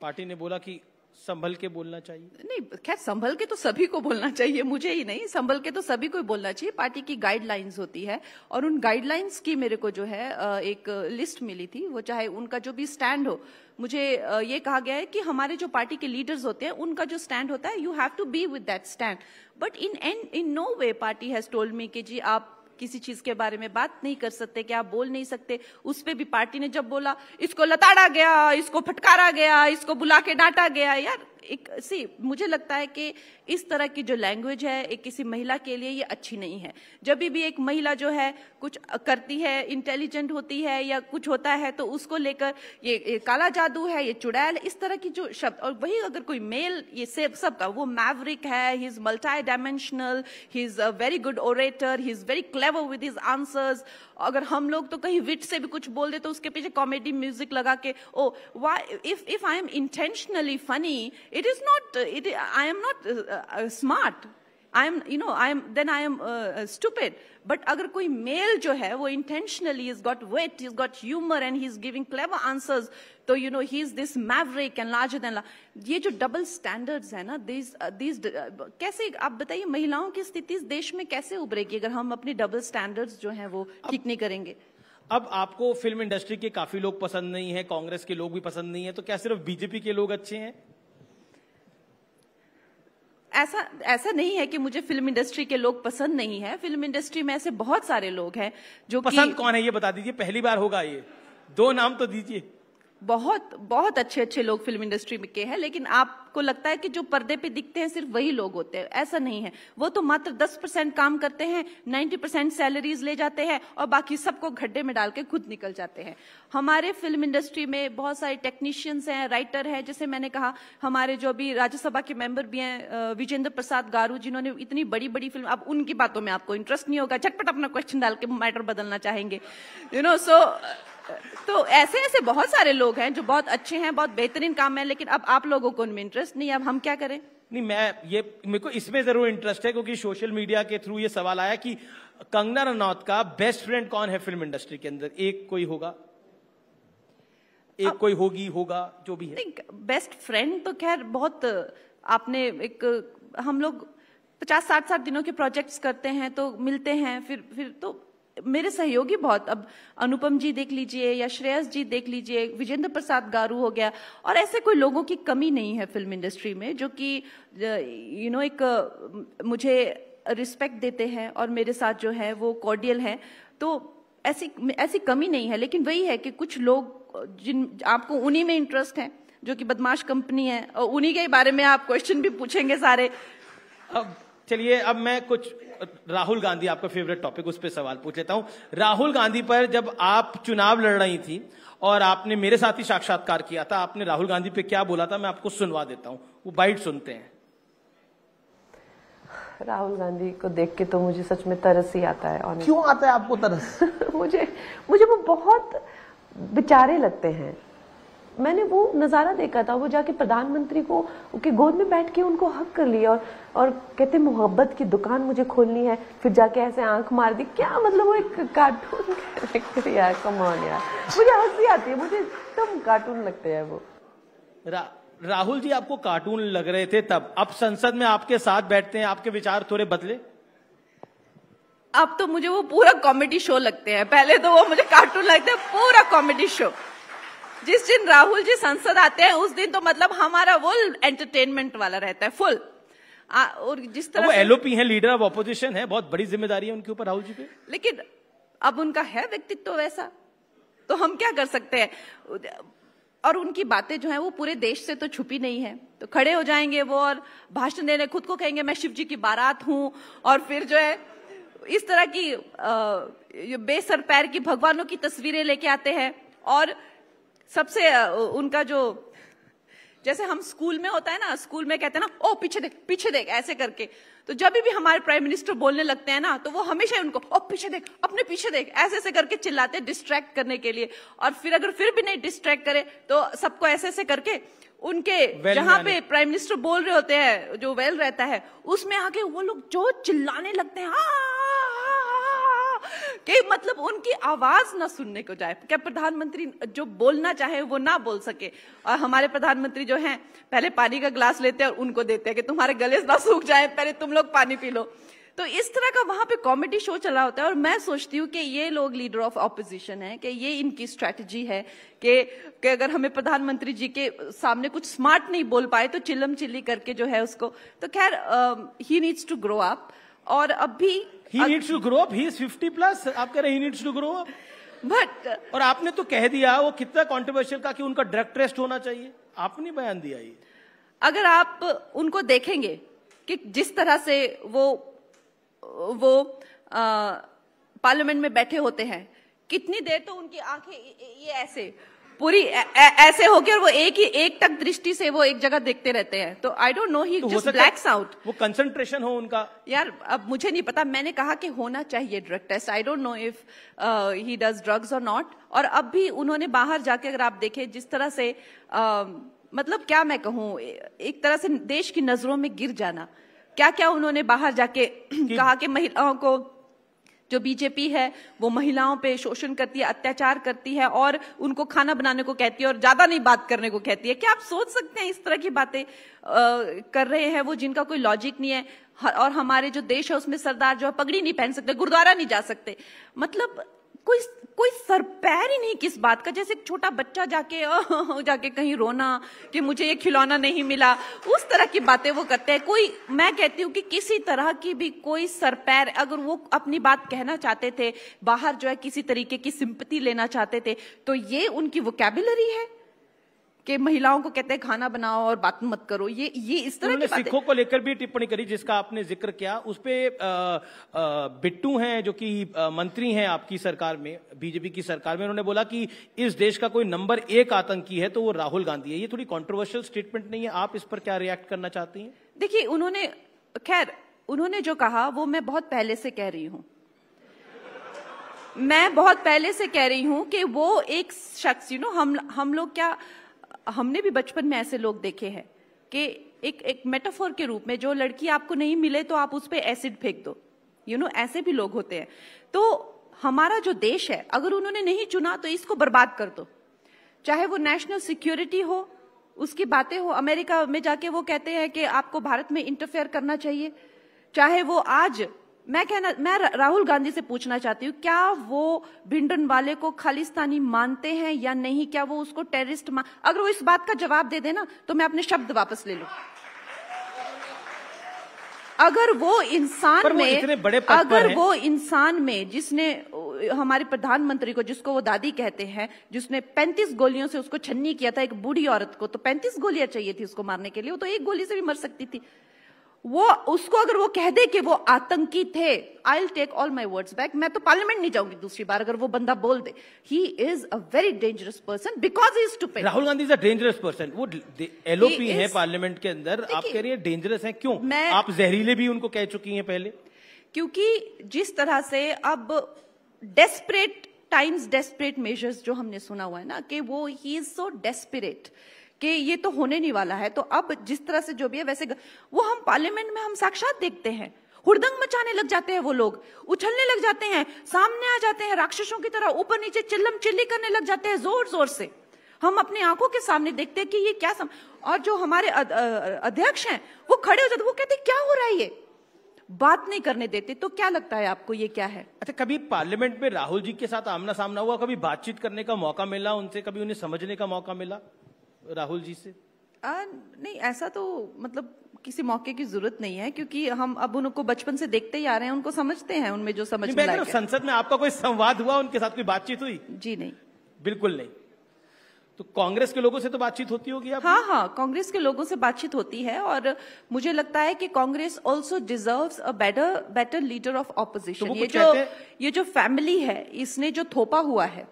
पार्टी ने बोला कि संभल के बोलना चाहिए। नहीं, खैर, संभल के तो सभी को बोलना चाहिए, मुझे ही नहीं। संभल के तो सभी को बोलना चाहिए, पार्टी की गाइडलाइंस होती है। और उन गाइडलाइंस की मेरे को जो है एक लिस्ट मिली थी, वो चाहे उनका जो भी स्टैंड हो। मुझे ये कहा गया है कि हमारे जो पार्टी के लीडर्स होते हैं, उनका जो स्टैंड होता है you have to be with that stand but in end in no way party has told me कि जी आप किसी चीज़ के बारे में बात नहीं कर सकते कि आप बोल नहीं सकते। उस पर भी पार्टी ने जब बोला, इसको लताड़ा गया, इसको फटकारा गया, इसको बुला के डांटा गया, यार। एक सी मुझे लगता है कि इस तरह की जो लैंग्वेज है एक किसी महिला के लिए ये अच्छी नहीं है। जब भी एक महिला जो है कुछ करती है इंटेलिजेंट होती है या कुछ होता है तो उसको लेकर ये, ये काला जादू है ये चुड़ैल इस तरह की जो शब्द और वही अगर कोई मेल ये सब सबका वो मैवरिक है he is multi dimensional he is a very good orator he is very clever with his answers अगर हम लोग तो कहीं विट से भी कुछ बोल दे तो उसके पीछे कॉमेडी म्यूज़िक लगा के ओ why if if I am intentionally funny it is not uh, it i am not uh, uh, smart i am you know i am then i am uh, uh, stupid but अगर कोई मेल जो है वो intentionally has got wit he's got humor and he's giving clever answers तो you know he's this maverick and larger than life ये जो डबल स्टैंडर्ड्स है ना these uh, these uh, कैसे आप बताइए महिलाओं की स्थिति इस देश में कैसे उभरेगी अगर हम अपनी डबल स्टैंडर्ड्स जो हैं वो ठीक नहीं करेंगे अब आपको फ़िल्म इंडस्ट्री के काफ़ी लोग पसंद नहीं है कांग्रेस के लोग भी पसंद नहीं है तो क्या सिर्फ़ बीजेपी के लोग अच्छे हैं ऐसा ऐसा नहीं है कि मुझे फ़िल्म इंडस्ट्री के लोग पसंद नहीं है। फ़िल्म इंडस्ट्री में ऐसे बहुत सारे लोग हैं जो पसंद कौन है ये बता दीजिए, पहली बार होगा ये। दो नाम तो दीजिए। बहुत बहुत अच्छे अच्छे लोग फ़िल्म इंडस्ट्री में के हैं, लेकिन आपको लगता है कि जो पर्दे पे दिखते हैं, सिर्फ़ वही लोग होते हैं। ऐसा नहीं है। वो तो मात्र 10 परसेंट काम करते हैं 90 परसेंट सैलरीज ले जाते हैं और बाकी सबको गड्ढे में डाल के खुद निकल जाते हैं। हमारे फ़िल्म इंडस्ट्री में बहुत सारे टेक्नीशियंस हैं, राइटर हैं, जैसे मैंने कहा, हमारे जो अभी राज्यसभा के मेंबर भी हैं विजेंद्र प्रसाद गारू, जिन्होंने इतनी बड़ी बड़ी फ़िल्म, अब उनकी बातों में आपको इंटरेस्ट नहीं होगा, झटपट अपना क्वेश्चन डाल के मैटर बदलना चाहेंगे। यू नो सो तो ऐसे ऐसे बहुत सारे लोग हैं जो बहुत अच्छे हैं बहुत बेहतरीन काम है लेकिन अब आप लोगों को उनमें इंटरेस्ट नहीं अब हम क्या करें? नहीं मैं ये मेरे को इसमें ज़रूर इंटरेस्ट है क्योंकि सोशल मीडिया के थ्रू ये सवाल आया कि कंगना रनौत का बेस्ट फ्रेंड कौन है फ़िल्म इंडस्ट्री के अंदर? एक कोई होगा? एक कोई होगी होगा जो भी है। बेस्ट फ्रेंड तो खैर बहुत आपने एक हम लोग पचास साठ साठ दिनों के प्रोजेक्ट्स करते हैं तो मिलते हैं फिर फिर तो मेरे सहयोगी बहुत। अब अनुपम जी देख लीजिए या श्रेयस जी देख लीजिए, विजेंद्र प्रसाद गारू हो गया, और ऐसे कोई लोगों की कमी नहीं है फ़िल्म इंडस्ट्री में, जो कि यू नो एक मुझे रिस्पेक्ट देते हैं और मेरे साथ जो है वो कॉर्डियल है। तो ऐसी ऐसी कमी नहीं है, लेकिन वही है कि कुछ लोग, जिन, आपको उन्हीं में इंटरेस्ट है, जो कि बदमाश कंपनी है, और उन्हीं के बारे में आप क्वेश्चन भी पूछेंगे सारे। अब चलिए अब मैं कुछ राहुल गांधी आपका फेवरेट टॉपिक उस पर सवाल पूछ लेता हूँ। राहुल गांधी पर जब आप चुनाव लड़ रही थी और आपने मेरे साथ ही साक्षात्कार किया था आपने राहुल गांधी पे क्या बोला था मैं आपको सुनवा देता हूँ। वो बाइट सुनते हैं। राहुल गांधी को देख के तो मुझे सच में तरस ही आता है क्यों आता है आपको तरस? [laughs] मुझे मुझे वो बहुत बेचारे लगते हैं। मैंने वो नज़ारा देखा था वो जाके प्रधानमंत्री को के गोद में बैठ के उनको हक कर लिया और और कहते मोहब्बत की दुकान मुझे खोलनी है। फिर जाके ऐसे आँख मार दी क्या मतलब वो एक कार्टून कैरेक्टर यार? कमान यार. मुझे हँसी आती है मुझे एकदम कार्टून लगते हैं वो। रा, राहुल जी आपको कार्टून लग रहे थे तब। अब संसद में आपके साथ बैठते हैं आपके विचार थोड़े बदले। अब तो मुझे वो पूरा कॉमेडी शो लगते हैं। पहले तो वो मुझे कार्टून लगते हैं पूरा कॉमेडी शो जिस दिन राहुल जी संसद आते हैं उस दिन तो मतलब हमारा वो एंटरटेनमेंट वाला रहता है फुल आ, और जिस तरह वो एलओपी है लीडर ऑफ़ ऑपोजिशन है बहुत बड़ी ज़िम्मेदारी है उनके ऊपर राहुल जी पे। लेकिन अब उनका है व्यक्तित्व तो वैसा तो हम क्या कर सकते हैं? और उनकी बातें जो है वो पूरे देश से तो छुपी नहीं है। तो खड़े हो जाएँगे वो और भाषण देने खुद को कहेंगे मैं शिव जी की बारात हूँ। और फिर जो है इस तरह की बेसर पैर की भगवानों की तस्वीरें लेके आते हैं। और सबसे उनका जो जैसे हम स्कूल में होता है ना स्कूल में कहते हैं ना ओ पीछे देख पीछे देख ऐसे करके। तो जब भी हमारे प्राइम मिनिस्टर बोलने लगते हैं ना तो वो हमेशा उनको ओ पीछे देख अपने पीछे देख ऐसे ऐसे करके चिल्लाते हैं डिस्ट्रैक्ट करने के लिए। और फिर अगर फिर भी नहीं डिस्ट्रैक्ट करे तो सबको ऐसे ऐसे करके उनके well जहाँ पे प्राइम मिनिस्टर बोल रहे होते हैं जो वेल well रहता है उसमें आके वो लोग जो चिल्लाने लगते हैं हाँ कि मतलब उनकी आवाज़ ना सुनने को जाए। क्या प्रधानमंत्री जो बोलना चाहे वो ना बोल सके? और हमारे प्रधानमंत्री जो हैं पहले पानी का ग्लास लेते हैं और उनको देते हैं कि तुम्हारे गले ना सूख जाए पहले तुम लोग पानी पी लो। तो इस तरह का वहाँ पे कॉमेडी शो चला होता है और मैं सोचती हूँ कि ये लोग लीडर ऑफ़ ऑपोजिशन है कि ये इनकी स्ट्रेटजी है कि, कि अगर हमें प्रधानमंत्री जी के सामने कुछ स्मार्ट नहीं बोल पाए तो चिल्लम चिल्ली करके जो है उसको तो खैर he needs to grow up और अब भी he needs to grow up he is 50 plus आप कह रहे he needs to grow up but और आपने तो कह दिया वो कितना कॉन्ट्रोवर्शियल का कि उनका ड्रग टेस्ट होना चाहिए। आपने बयान दिया ये। अगर आप उनको देखेंगे कि जिस तरह से वो वो पार्लियामेंट में बैठे होते हैं कितनी देर तो उनकी आँखें ये ऐसे पूरी ऐसे हो गया और वो एक ही एक तक दृष्टि से वो एक जगह देखते रहते हैं। तो I don't know he just blacks out वो कंसंट्रेशन हो उनका। यार अब मुझे नहीं पता मैंने कहा कि होना चाहिए drug test I don't know if he does drugs और नॉट और अब भी उन्होंने बाहर जाके अगर आप देखें जिस तरह से uh, मतलब क्या मैं कहूँ एक तरह से देश की नज़रों में गिर जाना। क्या क्या उन्होंने बाहर जाके कहा कि महिलाओं को जो बीजेपी है, वो महिलाओं पे शोषण करती है, अत्याचार करती है और उनको खाना बनाने को कहती है और ज़्यादा नहीं बात करने को कहती है। क्या आप सोच सकते हैं इस तरह की बातें कर रहे हैं वो जिनका कोई लॉजिक नहीं है, और हमारे जो देश है उसमें सरदार जो है पगड़ी नहीं पहन सकते, गुरुद्वारा नहीं जा सकते। मतलब कोई कोई सर पैर ही नहीं किस बात का? जैसे छोटा बच्चा जाके जाके कहीं रोना कि मुझे ये खिलौना नहीं मिला। उस तरह की बातें वो करते हैं। कोई, मैं कहती हूँ कि किसी तरह की भी कोई सर पैर, अगर वो अपनी बात कहना चाहते थे, बाहर जो है किसी तरीके की सिंपति लेना चाहते थे तो ये उनकी वोकेबुलरी है। कि महिलाओं को कहते हैं खाना बनाओ और बात मत करो। ये ये इस तरह की सिखों को लेकर भी टिप्पणी करी जिसका आपने ज़िक्र किया। उस पे अ, बिट्टू हैं जो कि मंत्री हैं आपकी सरकार में बीजेपी की सरकार में उन्होंने बोला कि इस देश का कोई नंबर एक आतंकी है तो वो राहुल गांधी है। ये थोड़ी कॉन्ट्रोवर्शियल स्टेटमेंट नहीं है। आप इस पर क्या रिएक्ट करना चाहती हैं? देखिए उन्होंने खैर उन्होंने जो कहा वो मैं बहुत पहले से कह रही हूँ। मैं बहुत पहले से कह रही हूँ कि वो एक शख्स यू नो हम हम लोग क्या हमने भी बचपन में ऐसे लोग देखे हैं कि एक एक मेटाफोर के रूप में जो लड़की आपको नहीं मिले तो आप उस पर एसिड फेंक दो। यू नो ऐसे भी लोग होते हैं। तो हमारा जो देश है, अगर उन्होंने नहीं चुना तो इसको बर्बाद कर दो। चाहे वो नेशनल सिक्योरिटी हो, उसकी बातें हो, अमेरिका में जाके वो कहते हैं कि आपको भारत में इंटरफेयर करना चाहिए। चाहे वो आज मैं कहना मैं राहुल गांधी से पूछना चाहती हूँ क्या वो भिंडन वाले को खालिस्तानी मानते हैं या नहीं? क्या वो उसको टेररिस्ट मान अगर वो इस बात का जवाब दे देना तो मैं अपने शब्द वापस ले लू। अगर वो इंसान में इतने बड़े अगर वो इंसान में जिसने हमारे प्रधानमंत्री को जिसको वो दादी कहते हैं जिसने 35 गोलियों से उसको छन्नी किया था एक बूढ़ी औरत को तो 35 गोलियाँ चाहिए थी उसको मारने के लिए वो तो एक गोली से भी मर सकती थी। वो उसको अगर वो कह दे कि वो आतंकी थे I will take all my words back मैं तो पार्लियामेंट नहीं जाऊँगी दूसरी बार अगर वो बंदा बोल दे। He is a very dangerous person because is stupid Rahul Gandhi is a dangerous person वो एलओपी है पार्लियामेंट के अंदर। आप कह रही हैं डेंजरस है क्यों? मैं- आप जहरीले भी उनको कह चुकी हैं पहले। क्योंकि जिस तरह से अब डेस्परेट टाइम्स डेस्परेट मेजर्स जो हमने सुना हुआ है ना कि वो ही इज़ सो डेस्परेट कि ये तो होने नहीं वाला है तो अब जिस तरह से जो भी है, वैसे वो हम पार्लियामेंट में हम साक्षात देखते हैं। हुड़दंग मचाने लग जाते हैं वो लोग, उछलने लग जाते हैं, सामने आ जाते हैं राक्षसों की तरह, ऊपर नीचे चिल्लम चिल्ली करने लग जाते हैं ज़ोर ज़ोर से। हम अपनी आँखों के सामने देखते हैं कि ये क्या सम... और जो हमारे अध- अध्यक्ष हैं, वो खड़े हो जाते वो कहते क्या हो रहा है ये? बात नहीं करने देते तो क्या लगता है आपको ये क्या है? अच्छा कभी पार्लियामेंट में राहुल जी के साथ आमना सामना हुआ? कभी बातचीत करने का मौका मिला उनसे? कभी उन्हें समझने का मौका मिला? राहुल जी से? आ, नहीं ऐसा तो मतलब किसी मौके की ज़रूरत नहीं है क्योंकि हम अब उनको बचपन से देखते ही आ रहे हैं उनको समझते हैं उनमें जो समझ में मैं लायक। संसद में आपका कोई संवाद हुआ उनके साथ कोई बातचीत हुई? जी नहीं। बिल्कुल नहीं। तो कांग्रेस के लोगों से तो बातचीत होती होगी आप हाँ हाँ कांग्रेस के लोगों से बातचीत होती है और मुझे लगता है कि Congress also deserve a better better leader of opposition ये जो ये जो फैमिली है इसने जो थोपा हुआ है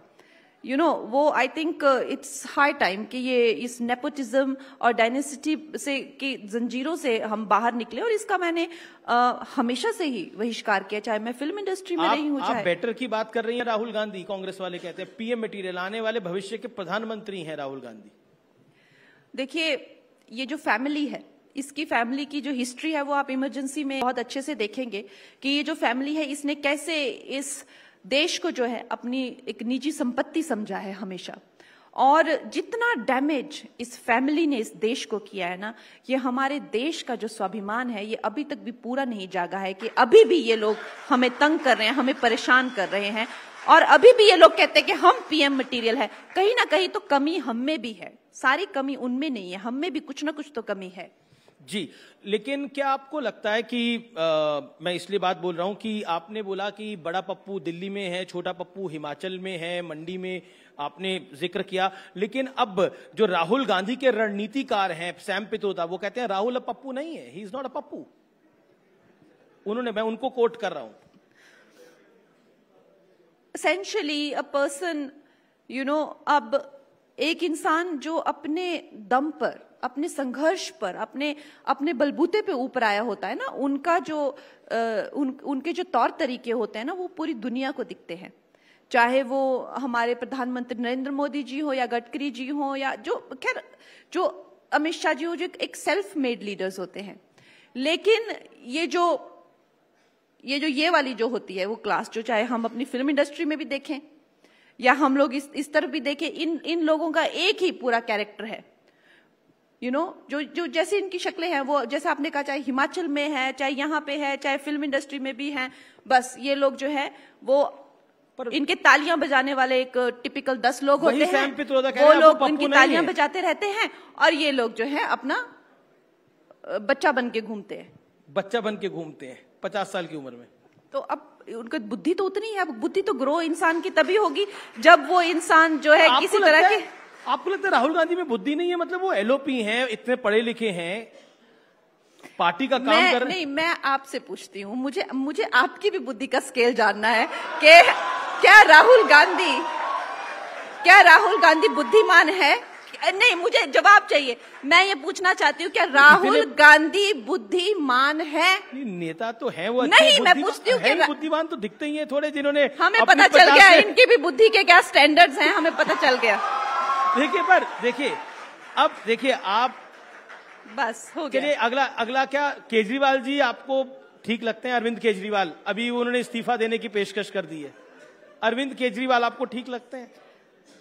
यू you नो know, वो I think it's high time कि ये इस नेपोटिज्म और डायनेसिटी से की जंजीरों से हम बाहर निकले और इसका मैंने अ, हमेशा से ही बहिष्कार किया चाहे मैं फ़िल्म इंडस्ट्री में रही हूँ आप, आप बेटर की बात कर रही हैं राहुल गांधी कांग्रेस वाले कहते हैं पीएम मटीरियल आने वाले भविष्य के प्रधानमंत्री हैं राहुल गांधी। देखिए ये जो फैमिली है इसकी फैमिली की जो हिस्ट्री है वो आप इमरजेंसी में बहुत अच्छे से देखेंगे कि ये जो फैमिली है इसने कैसे इस देश को जो है अपनी एक निजी संपत्ति समझा है हमेशा। और जितना डैमेज इस फैमिली ने इस देश को किया है ना, ये हमारे देश का जो स्वाभिमान है, ये अभी तक भी पूरा नहीं जागा है कि अभी भी ये लोग हमें तंग कर रहे हैं, हमें परेशान कर रहे हैं। और अभी भी ये लोग कहते हैं कि हम पीएम मटेरियल है। कहीं ना कहीं तो कमी हम में भी है। सारी कमी उनमें नहीं है, हम में भी कुछ ना कुछ तो कमी है। जी लेकिन क्या आपको लगता है कि आ, मैं इसलिए बात बोल रहा हूँ कि आपने बोला कि बड़ा पप्पू दिल्ली में है छोटा पप्पू हिमाचल में है मंडी में आपने ज़िक्र किया लेकिन अब जो राहुल गांधी के रणनीतिकार हैं सैम पित्रोदा वो कहते हैं राहुल अब पप्पू नहीं है he is not a Pappu. उन्होंने मैं उनको कोट कर रहा हूँ। Essentially a person you know अब एक इंसान जो अपने दम पर अपने संघर्ष पर अपने अपने बलबूते पे ऊपर आया होता है ना उनका जो उन, उनके जो तौर तरीके होते हैं ना वो पूरी दुनिया को दिखते हैं। चाहे वो हमारे प्रधानमंत्री नरेंद्र मोदी जी हो या गडकरी जी हो या जो खैर जो अमित शाह जी हो जो एक सेल्फ मेड लीडर्स होते हैं। लेकिन ये जो ये जो ये वाली जो होती है वो क्लास जो चाहे हम अपनी फ़िल्म इंडस्ट्री में भी देखें या हम लोग इस इस तरफ़ भी देखें इन इन लोगों का एक ही पूरा कैरेक्टर है। यू you नो know, जो जो जैसे इनकी शक्लें हैं वो जैसे आपने कहा चाहे हिमाचल में है चाहे यहाँ पे है चाहे फ़िल्म इंडस्ट्री में भी हैं बस ये लोग जो है वो पर- इनके तालियाँ बजाने वाले एक टिपिकल दस लोग होते हैं वो रहे लोग इनकी तालियाँ बजाते रहते हैं और ये लोग जो है अपना बच्चा बन के घूमते हैं। बच्चा बन के घूमते हैं पचास साल की उम्र में। तो अब उनका बुद्धि तो उतनी है बुद्धि तो ग्रो इंसान की तभी होगी जब वो इंसान जो है किसी तरह के आपको लगता है राहुल गांधी में बुद्धि नहीं है? मतलब वो एलओपी हैं इतने पढ़े लिखे हैं पार्टी का काम मैं कर नहीं मैं आपसे पूछती हूँ मुझे मुझे आपकी भी बुद्धि का स्केल जानना है कि क्या राहुल गांधी क्या राहुल गांधी बुद्धिमान है? नहीं मुझे जवाब चाहिए। मैं ये पूछना चाहती हूँ क्या राहुल गांधी बुद्धिमान है? नेता तो है वो नहीं, मैं पूछती हूँ बुद्धिमान तो दिखते ही है थोड़े जिन्होंने हमें पता चल गया इनकी भी बुद्धि के क्या स्टैंडर्ड्स हैं हमें पता चल गया। देखिए पर देखिए अब देखिए आप बस हो गया। चलिए अगला अगला क्या केजरीवाल जी आपको ठीक लगते हैं अरविंद केजरीवाल? अभी उन्होंने इस्तीफा देने की पेशकश कर दी है। अरविंद केजरीवाल आपको ठीक लगते हैं?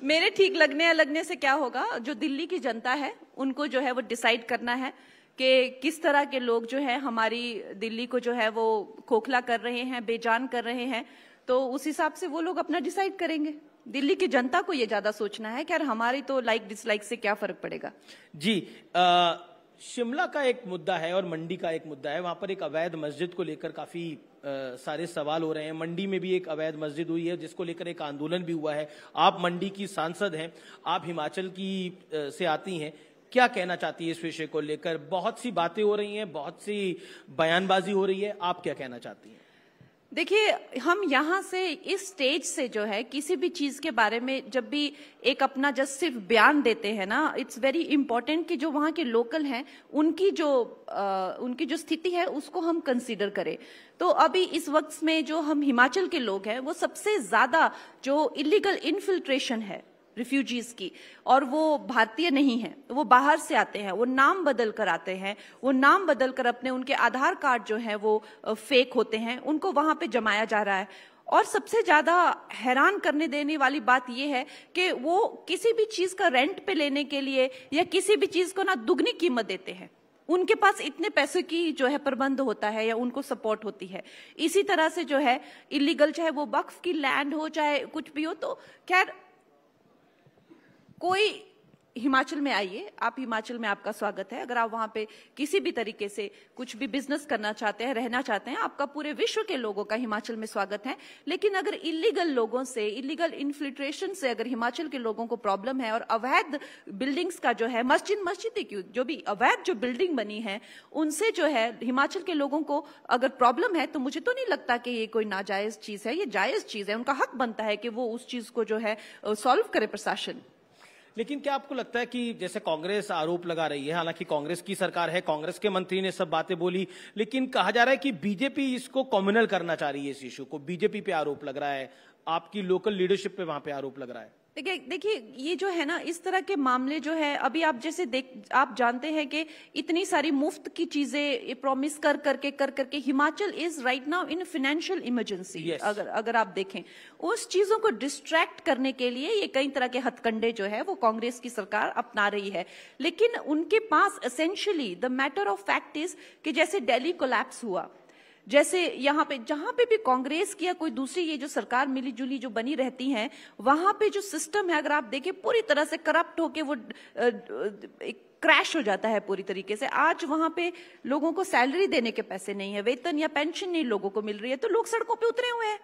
मेरे ठीक लगने या लगने से क्या होगा जो दिल्ली की जनता है उनको जो है वो डिसाइड करना है कि किस तरह के लोग जो है हमारी दिल्ली को जो है वो खोखला कर रहे हैं बेजान कर रहे हैं तो उस हिसाब से वो लोग अपना डिसाइड करेंगे। दिल्ली की जनता को ये ज़्यादा सोचना है कि यार हमारी तो लाइक डिसलाइक से क्या फ़र्क पड़ेगा? जी शिमला का एक मुद्दा है और मंडी का एक मुद्दा है। वहाँ पर एक अवैध मस्जिद को लेकर काफ़ी अ, सारे सवाल हो रहे हैं। मंडी में भी एक अवैध मस्जिद हुई है जिसको लेकर एक आंदोलन भी हुआ है। आप मंडी की सांसद हैं आप हिमाचल की अ, से आती हैं। क्या कहना चाहती है इस विषय को लेकर? बहुत सी बातें हो रही हैं बहुत सी बयानबाजी हो रही है। आप क्या कहना चाहती हैं? देखिए हम यहाँ से इस स्टेज से जो है किसी भी चीज़ के बारे में जब भी एक अपना जस्ट सिर्फ़ बयान देते हैं ना इट्स वेरी इंपॉर्टेंट कि जो वहाँ के लोकल हैं उनकी जो आ, उनकी जो स्थिति है उसको हम कंसीडर करें। तो अभी इस वक्त में जो हम हिमाचल के लोग हैं वो सबसे ज़्यादा जो इलीगल इन्फिल्ट्रेशन है रिफ्यूजीज की। और वो भारतीय नहीं है वो बाहर से आते हैं, वो नाम बदल कर आते हैं, वो नाम बदल कर अपने उनके आधार कार्ड जो है वो फेक होते हैं, उनको वहाँ पे जमाया जा रहा है। और सबसे ज़्यादा हैरान करने देने वाली बात यह है कि वो किसी भी चीज़ का रेंट पे लेने के लिए या किसी भी चीज़ को ना दुगनी कीमत देते हैं। उनके पास इतने पैसे की जो है प्रबंध होता है या उनको सपोर्ट होती है। इसी तरह से जो है इलीगल चाहे वो वक्फ की लैंड हो, चाहे कुछ भी हो तो खैर कोई हिमाचल में आइए, आप हिमाचल में आपका स्वागत है। अगर आप वहाँ पे किसी भी तरीके से कुछ भी बिज़नेस करना चाहते हैं, रहना चाहते हैं, आपका पूरे विश्व के लोगों का हिमाचल में स्वागत है। लेकिन अगर इलीगल लोगों से इलीगल इन्फिल्ट्रेशन से अगर हिमाचल के लोगों को प्रॉब्लम है और अवैध बिल्डिंग्स का जो है, मस्जिद मस्जिद क्यों? जो भी अवैध जो बिल्डिंग बनी है, उनसे जो है हिमाचल के लोगों को अगर प्रॉब्लम है तो मुझे तो नहीं लगता कि ये कोई नाजायज चीज़ है। ये जायज़ चीज़ है। उनका हक बनता है कि वो उस चीज़ को जो है सॉल्व करे प्रशासन। लेकिन क्या आपको लगता है कि जैसे कांग्रेस आरोप लगा रही है, हालाँकि कांग्रेस की सरकार है, कांग्रेस के मंत्री ने सब बातें बोली, लेकिन कहा जा रहा है कि बीजेपी इसको कॉम्युनल करना चाह रही है इस इशू को। बीजेपी पे आरोप लग रहा है, आपकी लोकल लीडरशिप पे वहाँ पे आरोप लग रहा है। देखिए देखिए ये जो है ना इस तरह के मामले जो है अभी आप जैसे देख आप जानते हैं कि इतनी सारी मुफ़्त की चीज़ें प्रॉमिस कर करके कर करके Himachal is right now in financial emergency. अगर अगर आप देखें उस चीज़ों को डिस्ट्रैक्ट करने के लिए ये कई तरह के हथकंडे जो है वो कांग्रेस की सरकार अपना रही है लेकिन उनके पास essentially the matter of fact is कि जैसे डेली कोलैप्स हुआ जैसे यहाँ पे, जहाँ पे भी कांग्रेस की या कोई दूसरी ये जो सरकार मिली जुली जो बनी रहती है, वहाँ पे जो सिस्टम है, अगर आप देखें, पूरी तरह से करप्ट होके वो क्रैश हो जाता है पूरी तरीके से। आज वहाँ पे लोगों को सैलरी देने के पैसे नहीं है, वेतन या पेंशन नहीं लोगों को मिल रही है तो लोग सड़कों पर उतरे हुए हैं।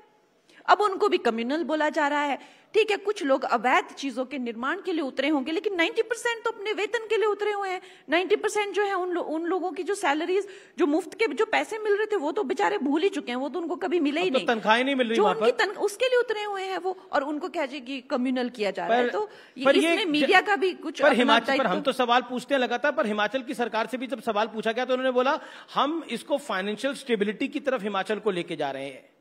अब उनको भी कम्युनल बोला जा रहा है। ठीक है कुछ लोग अवैध चीज़ों के निर्माण के लिए उतरे होंगे लेकिन 90 परसेंट तो अपने वेतन के लिए उतरे हुए हैं। 90 परसेंट जो है उन, लो, उन लोगों की जो सैलरीज जो मुफ़्त के जो पैसे मिल रहे थे वो तो बेचारे भूल ही चुके हैं वो तो उनको कभी मिले ही तो नहीं। तनख्वाहें नहीं मिल रही जो उनकी तन, उसके लिए उतरे हुए हैं वो और उनको कह जाए कि कम्युनल किया जा रहा है। तो इसमें मीडिया का भी कुछ हिमाचल पर हम तो सवाल पूछते हैं लगातार पर हिमाचल की सरकार से भी जब सवाल पूछा गया तो उन्होंने बोला हम इसको फाइनेंशियल स्टेबिलिटी की तरफ़ हिमाचल को लेके जा रहे हैं।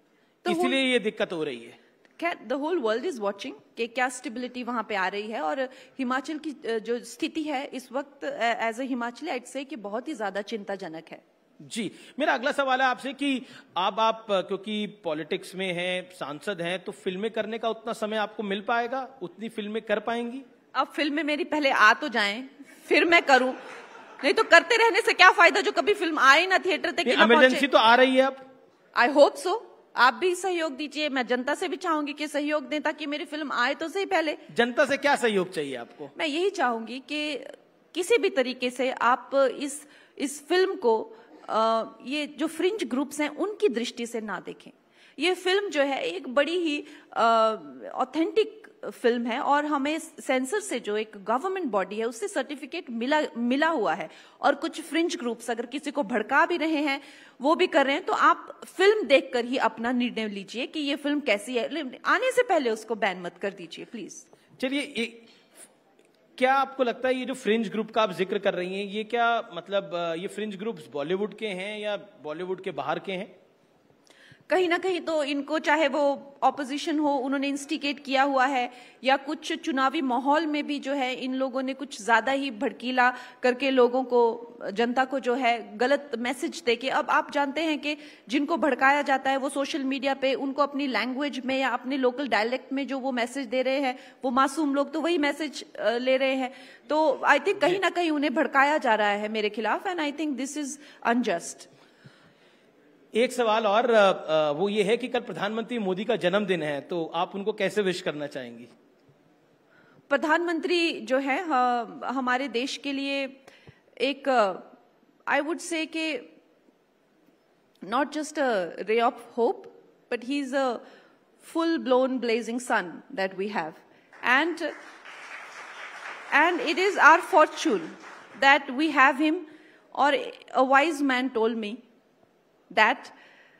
इसलिए ये दिक्कत हो रही है। खैर the whole world is watching कि क्या स्टेबिलिटी वहाँ पे आ रही है और हिमाचल की जो स्थिति है इस वक्त एज ए हिमाचली आइट से कि बहुत ही ज़्यादा चिंताजनक है। जी मेरा अगला सवाल है आपसे कि अब आप क्योंकि पॉलिटिक्स में हैं सांसद हैं तो फ़िल्में करने का उतना समय आपको मिल पाएगा? उतनी फ़िल्में कर पाएँगी? अब फ़िल्में मेरी पहले आ तो जाएँ फिर मैं करूँ। नहीं तो करते रहने से क्या फ़ायदा जो कभी फ़िल्म आए ना थिएटर तक इमरजेंसी तो आ रही है अब। आई होप सो आप भी सहयोग दीजिए। मैं जनता से भी चाहूँगी कि सहयोग दें ताकि मेरी फ़िल्म आए तो सही पहले। जनता से क्या सहयोग चाहिए आपको? मैं यही चाहूँगी कि किसी भी तरीके से आप इस इस फ़िल्म को आ, ये जो फ्रिंज ग्रुप्स हैं उनकी दृष्टि से ना देखें। ये फ़िल्म जो है एक बड़ी ही ऑथेंटिक फ़िल्म है और हमें सेंसर से जो एक गवर्नमेंट बॉडी है, उससे सर्टिफिकेट मिला मिला हुआ है। और कुछ फ्रिंज ग्रुप्स अगर किसी को भड़का भी रहे हैं, वो भी कर रहे हैं तो आप फ़िल्म देखकर ही अपना निर्णय लीजिए कि ये फ़िल्म कैसी है। आने से पहले उसको बैन मत कर दीजिए प्लीज़ चलिए क्या आपको लगता है ये जो फ्रिंज ग्रुप का आप ज़िक्र कर रही हैं, ये क्या मतलब ये फ्रिंज ग्रुप्स बॉलीवुड के हैं या बॉलीवुड के बाहर के हैं? कहीं ना कहीं तो इनको चाहे वो ऑपोजिशन हो उन्होंने इंस्टिकेट किया हुआ है या कुछ चुनावी माहौल में भी जो है इन लोगों ने कुछ ज़्यादा ही भड़कीला करके लोगों को जनता को जो है गलत मैसेज दे के अब आप जानते हैं कि जिनको भड़काया जाता है वो सोशल मीडिया पे उनको अपनी लैंग्वेज में या अपने लोकल डायलेक्ट में जो वो मैसेज दे रहे हैं वो मासूम लोग तो वही मैसेज ले रहे हैं। तो आई थिंक कहीं ना कहीं उन्हें भड़काया जा रहा है मेरे खिलाफ and I think this is unjust एक सवाल और वो ये है कि कल प्रधानमंत्री मोदी का जन्मदिन है तो आप उनको कैसे विश करना चाहेंगी? प्रधानमंत्री जो है हमारे देश के लिए एक आई वुड से के not just a ray of hope but he is a full blown blazing sun that we have and and it is our fortune that we have him और a wise man told me that,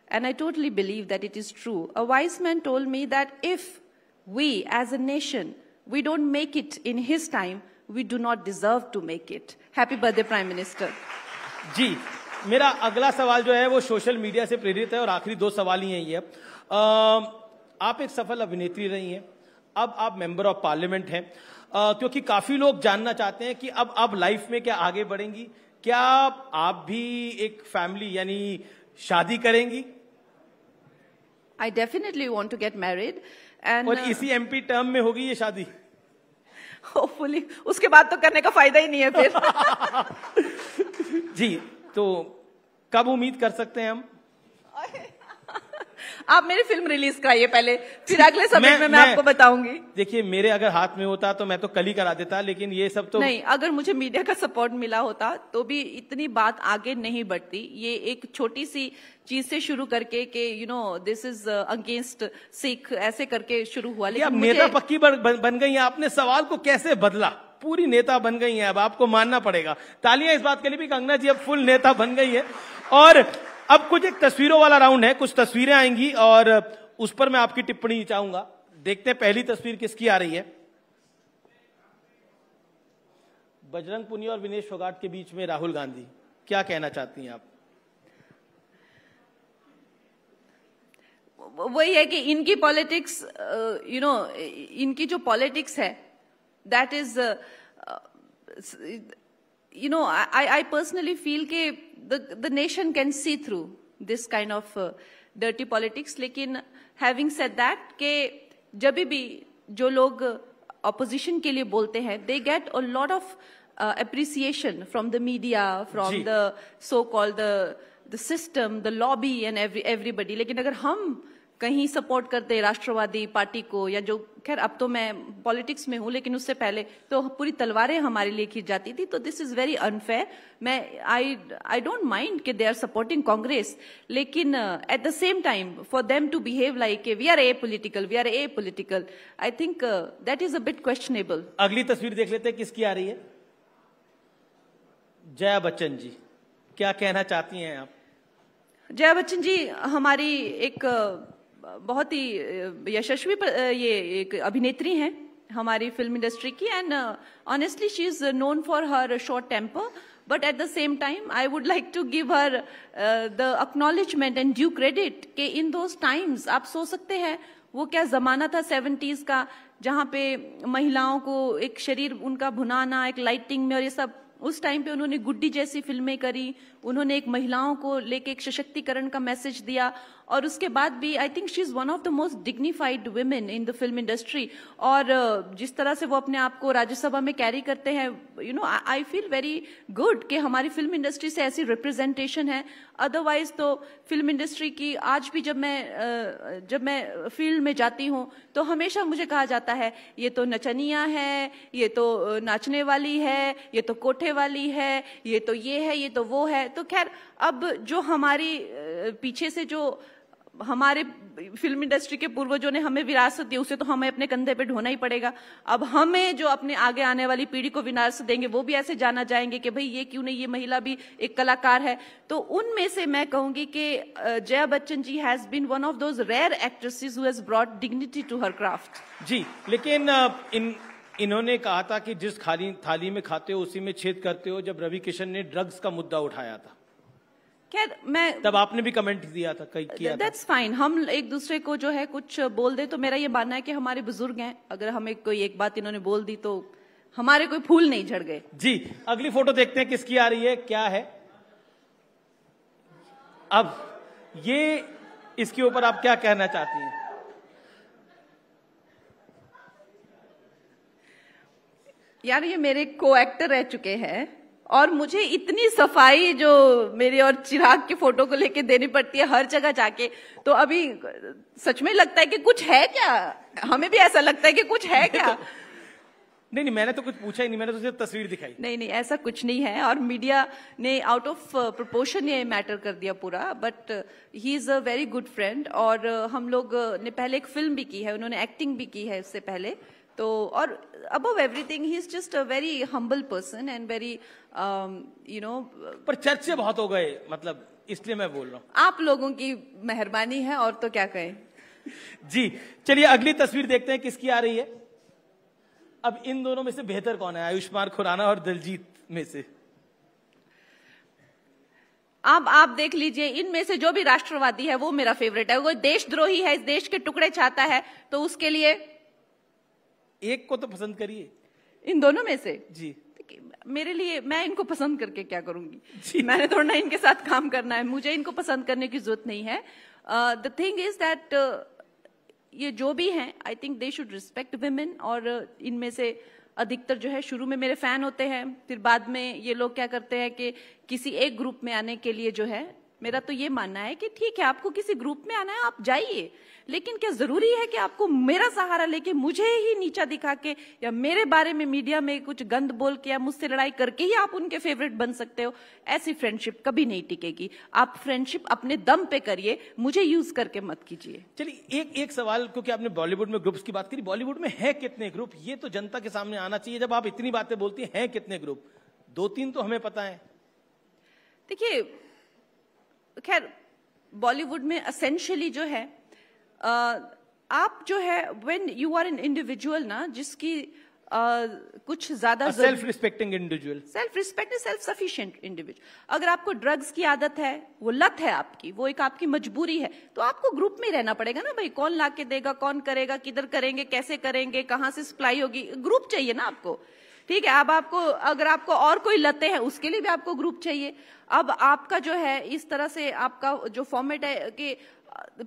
and I totally believe that it is true. A wise man told me that if we as a nation, we don't make it in his time, we do not deserve to make it. Happy birthday, Prime Minister. जी मेरा अगला सवाल जो है वो सोशल मीडिया से प्रेरित है और आखिरी दो सवाल ही हैं ये आप एक सफल अभिनेत्री रही हैं अब आप मेंबर ऑफ पार्लियामेंट हैं क्योंकि काफी लोग जानना चाहते हैं कि अब अब लाइफ में क्या आगे बढ़ेंगी क्या आप भी एक फैमिली यानी शादी करेंगी। I definitely want to get married and और इसी एमपी टर्म में होगी ये शादी। होपफुली उसके बाद तो करने का फ़ायदा ही नहीं है फिर। [laughs] जी तो कब उम्मीद कर सकते हैं हम? [laughs] आप मेरी फ़िल्म रिलीज़ कराइए पहले फिर अगले [laughs] समय में मैं, मैं आपको बताऊँगी। देखिए मेरे अगर हाथ में होता तो मैं तो कल ही करा देता लेकिन ये सब तो नहीं अगर मुझे मीडिया का सपोर्ट मिला होता तो भी इतनी बात आगे नहीं बढ़ती। ये एक छोटी सी चीज़ से शुरू करके कि you know this is against Sikh ऐसे करके शुरू हुआ। लेकिन नेता पक्की बन, बन गई है आपने सवाल को कैसे बदला? पूरी नेता बन गई है अब आपको मानना पड़ेगा। तालियाँ इस बात के लिए भी कंगना जी अब फुल नेता बन गई है। और अब कुछ एक तस्वीरों वाला राउंड है, कुछ तस्वीरें आएँगी और उस पर मैं आपकी टिप्पणी चाहूँगा। देखते हैं पहली तस्वीर किसकी आ रही है। बजरंग पुनिया और विनेश फोगाट के बीच में राहुल गांधी। क्या कहना चाहती हैं आप? वही है कि इनकी पॉलिटिक्स यू नो इनकी जो पॉलिटिक्स है that is you know I I personally feel कि the, the nation can see through this kind of uh, dirty politics. लेकिन having said that, कि जब भी जो लोग opposition के लिए बोलते हैं, they get a lot of uh, appreciation from the media, from the so-called the the system, the lobby and every everybody. लेकिन अगर हम कहीं सपोर्ट करते राष्ट्रवादी पार्टी को या जो खैर अब तो मैं पॉलिटिक्स में हूँ लेकिन उससे पहले तो पूरी तलवारें हमारे लिए खींच जाती थी तो दिस इज़ वेरी अनफेयर मैं आई आई डोंट माइंड कि दे आर सपोर्टिंग कांग्रेस लेकिन at the same time for them to behave like we are a political we are a political I think that is a bit questionable अगली तस्वीर देख लेते हैं किसकी आ रही है। जया बच्चन जी क्या कहना चाहती हैं आप? जया बच्चन जी हमारी एक बहुत ही यशस्वी ये एक अभिनेत्री हैं हमारी फ़िल्म इंडस्ट्री की and honestly she is known for her short temper but at the same time I would like to give her the acknowledgement and due credit के इन दोज टाइम्स आप सोच सकते हैं। वो क्या जमाना था सेवेंटीज का, जहाँ पे महिलाओं को एक शरीर, उनका भुनाना, एक लाइटिंग में और ये सब, उस टाइम पे उन्होंने गुड्डी जैसी फ़िल्में करी उन्होंने एक महिलाओं को लेके एक सशक्तिकरण का मैसेज दिया और उसके बाद भी I think she is one of the most dignified women in the film industry और जिस तरह से वो अपने आप को राज्यसभा में कैरी करते हैं you know I feel very good कि हमारी फ़िल्म इंडस्ट्री से ऐसी रिप्रेजेंटेशन है। अदरवाइज़ तो फ़िल्म इंडस्ट्री की आज भी जब मैं जब मैं फ़ील्ड में जाती हूँ तो हमेशा मुझे कहा जाता है, ये तो नचनिया है, ये तो नाचने वाली है, ये तो कोठे वाली है, ये तो ये है, ये तो वो है। तो खैर, अब जो हमारी पीछे से जो हमारे फ़िल्म इंडस्ट्री के पूर्वजों ने हमें विरासत दी, उसे तो हमें अपने कंधे पे ढोना ही पड़ेगा। अब हमें जो अपने आगे आने वाली पीढ़ी को विरासत देंगे, वो भी ऐसे जाना जाएँगे कि भाई ये क्यों नहीं, ये महिला भी एक कलाकार है। तो उनमें से मैं कहूँगी कि Jaya Bachchan ji has been one of those rare actresses who has brought dignity to her craft जी, लेकिन इन इन्होंने कहा था कि जिस खाली थाली में खाते हो उसी में छेद करते हो जब रवि किशन ने ड्रग्स का मुद्दा उठाया था। खैर मैं तब आपने भी कमेंट दिया था कई किया दैट्स फाइन हम एक दूसरे को जो है कुछ बोल दे तो मेरा ये मानना है कि हमारे बुज़ुर्ग हैं। अगर हमें कोई एक बात इन्होंने बोल दी तो हमारे कोई फूल नहीं झड़ गए। जी अगली फ़ोटो देखते हैं किसकी आ रही है क्या है। अब ये इसके ऊपर आप क्या कहना चाहती हैं? यार ये मेरे को एक्टर रह चुके हैं और मुझे इतनी सफ़ाई जो मेरे और चिराग की फ़ोटो को लेके देनी पड़ती है हर जगह जाके। तो अभी सच में लगता है कि कुछ है क्या? हमें भी ऐसा लगता है कि कुछ है क्या? [laughs] नहीं नहीं मैंने तो कुछ पूछा ही नहीं मैंने तो सिर्फ़ तस्वीर दिखाई। नहीं नहीं ऐसा कुछ नहीं है और मीडिया ने आउट ऑफ़ प्रोपोर्शन ये मैटर कर दिया पूरा but he is a very good friend और हम लोग ने पहले एक फ़िल्म भी की है उन्होंने एक्टिंग भी की है इससे पहले। तो और above everything he is just a very humble person and very you know पर चर्चे बहुत हो गए मतलब इसलिए मैं बोल रहा हूँ। आप लोगों की मेहरबानी है और तो क्या कहें। जी चलिए अगली तस्वीर देखते हैं किसकी आ रही है। अब इन दोनों में से बेहतर कौन है आयुष्मान खुराना और दिलजीत में से? अब आप देख लीजिए इनमें से जो भी राष्ट्रवादी है वो मेरा फेवरेट है। वो देशद्रोही है इस देश के टुकड़े चाहता है तो उसके लिए एक को तो पसंद करिए। इन दोनों में से? जी। मेरे लिए मैं इनको पसंद करके क्या करूँगी? मैंने थोड़ा ना इनके साथ काम करना है। मुझे इनको पसंद करने की ज़रूरत नहीं है। द थिंग इज़ दैट ये जो भी हैं I think they should respect women और इनमें से अधिकतर जो है शुरू में मेरे फ़ैन होते हैं। फिर बाद में ये लोग क्या करते हैं कि किसी एक ग्रुप में आने के लिए जो है मेरा तो ये मानना है कि ठीक है आपको किसी ग्रुप में आना है आप जाइए। लेकिन क्या ज़रूरी है कि आपको मेरा सहारा लेके मुझे ही नीचा दिखा के या मेरे बारे में मीडिया में कुछ गंद बोल के या मुझसे लड़ाई करके ही आप उनके फेवरेट बन सकते हो? ऐसी फ्रेंडशिप कभी नहीं टिकेगी। आप फ्रेंडशिप अपने दम पे करिए मुझे यूज़ करके मत कीजिए। चलिए एक एक सवाल क्योंकि आपने बॉलीवुड में ग्रुप्स की बात करी बॉलीवुड में है कितने ग्रुप? ये तो जनता के सामने आना चाहिए जब आप इतनी बातें बोलती हैं कितने ग्रुप? दो तीन तो हमें पता है। देखिए खैर बॉलीवुड में असेंशली जो है आप जो है when you are an individual ना जिसकी Uh, कुछ ज़्यादा self respecting individual self respect self sufficient individual अगर आपको ड्रग्स की आदत है वो लत है आपकी वो एक आपकी मजबूरी है तो आपको ग्रुप में रहना पड़ेगा ना भाई कौन ला के देगा कौन करेगा किधर करेंगे कैसे करेंगे कहाँ से सप्लाई होगी? ग्रुप चाहिए ना आपको. ठीक है, अब आपको, अगर आपको और कोई लते हैं, उसके लिए भी आपको ग्रुप चाहिए। अब आपका जो है, इस तरह से आपका जो फॉर्मेट है कि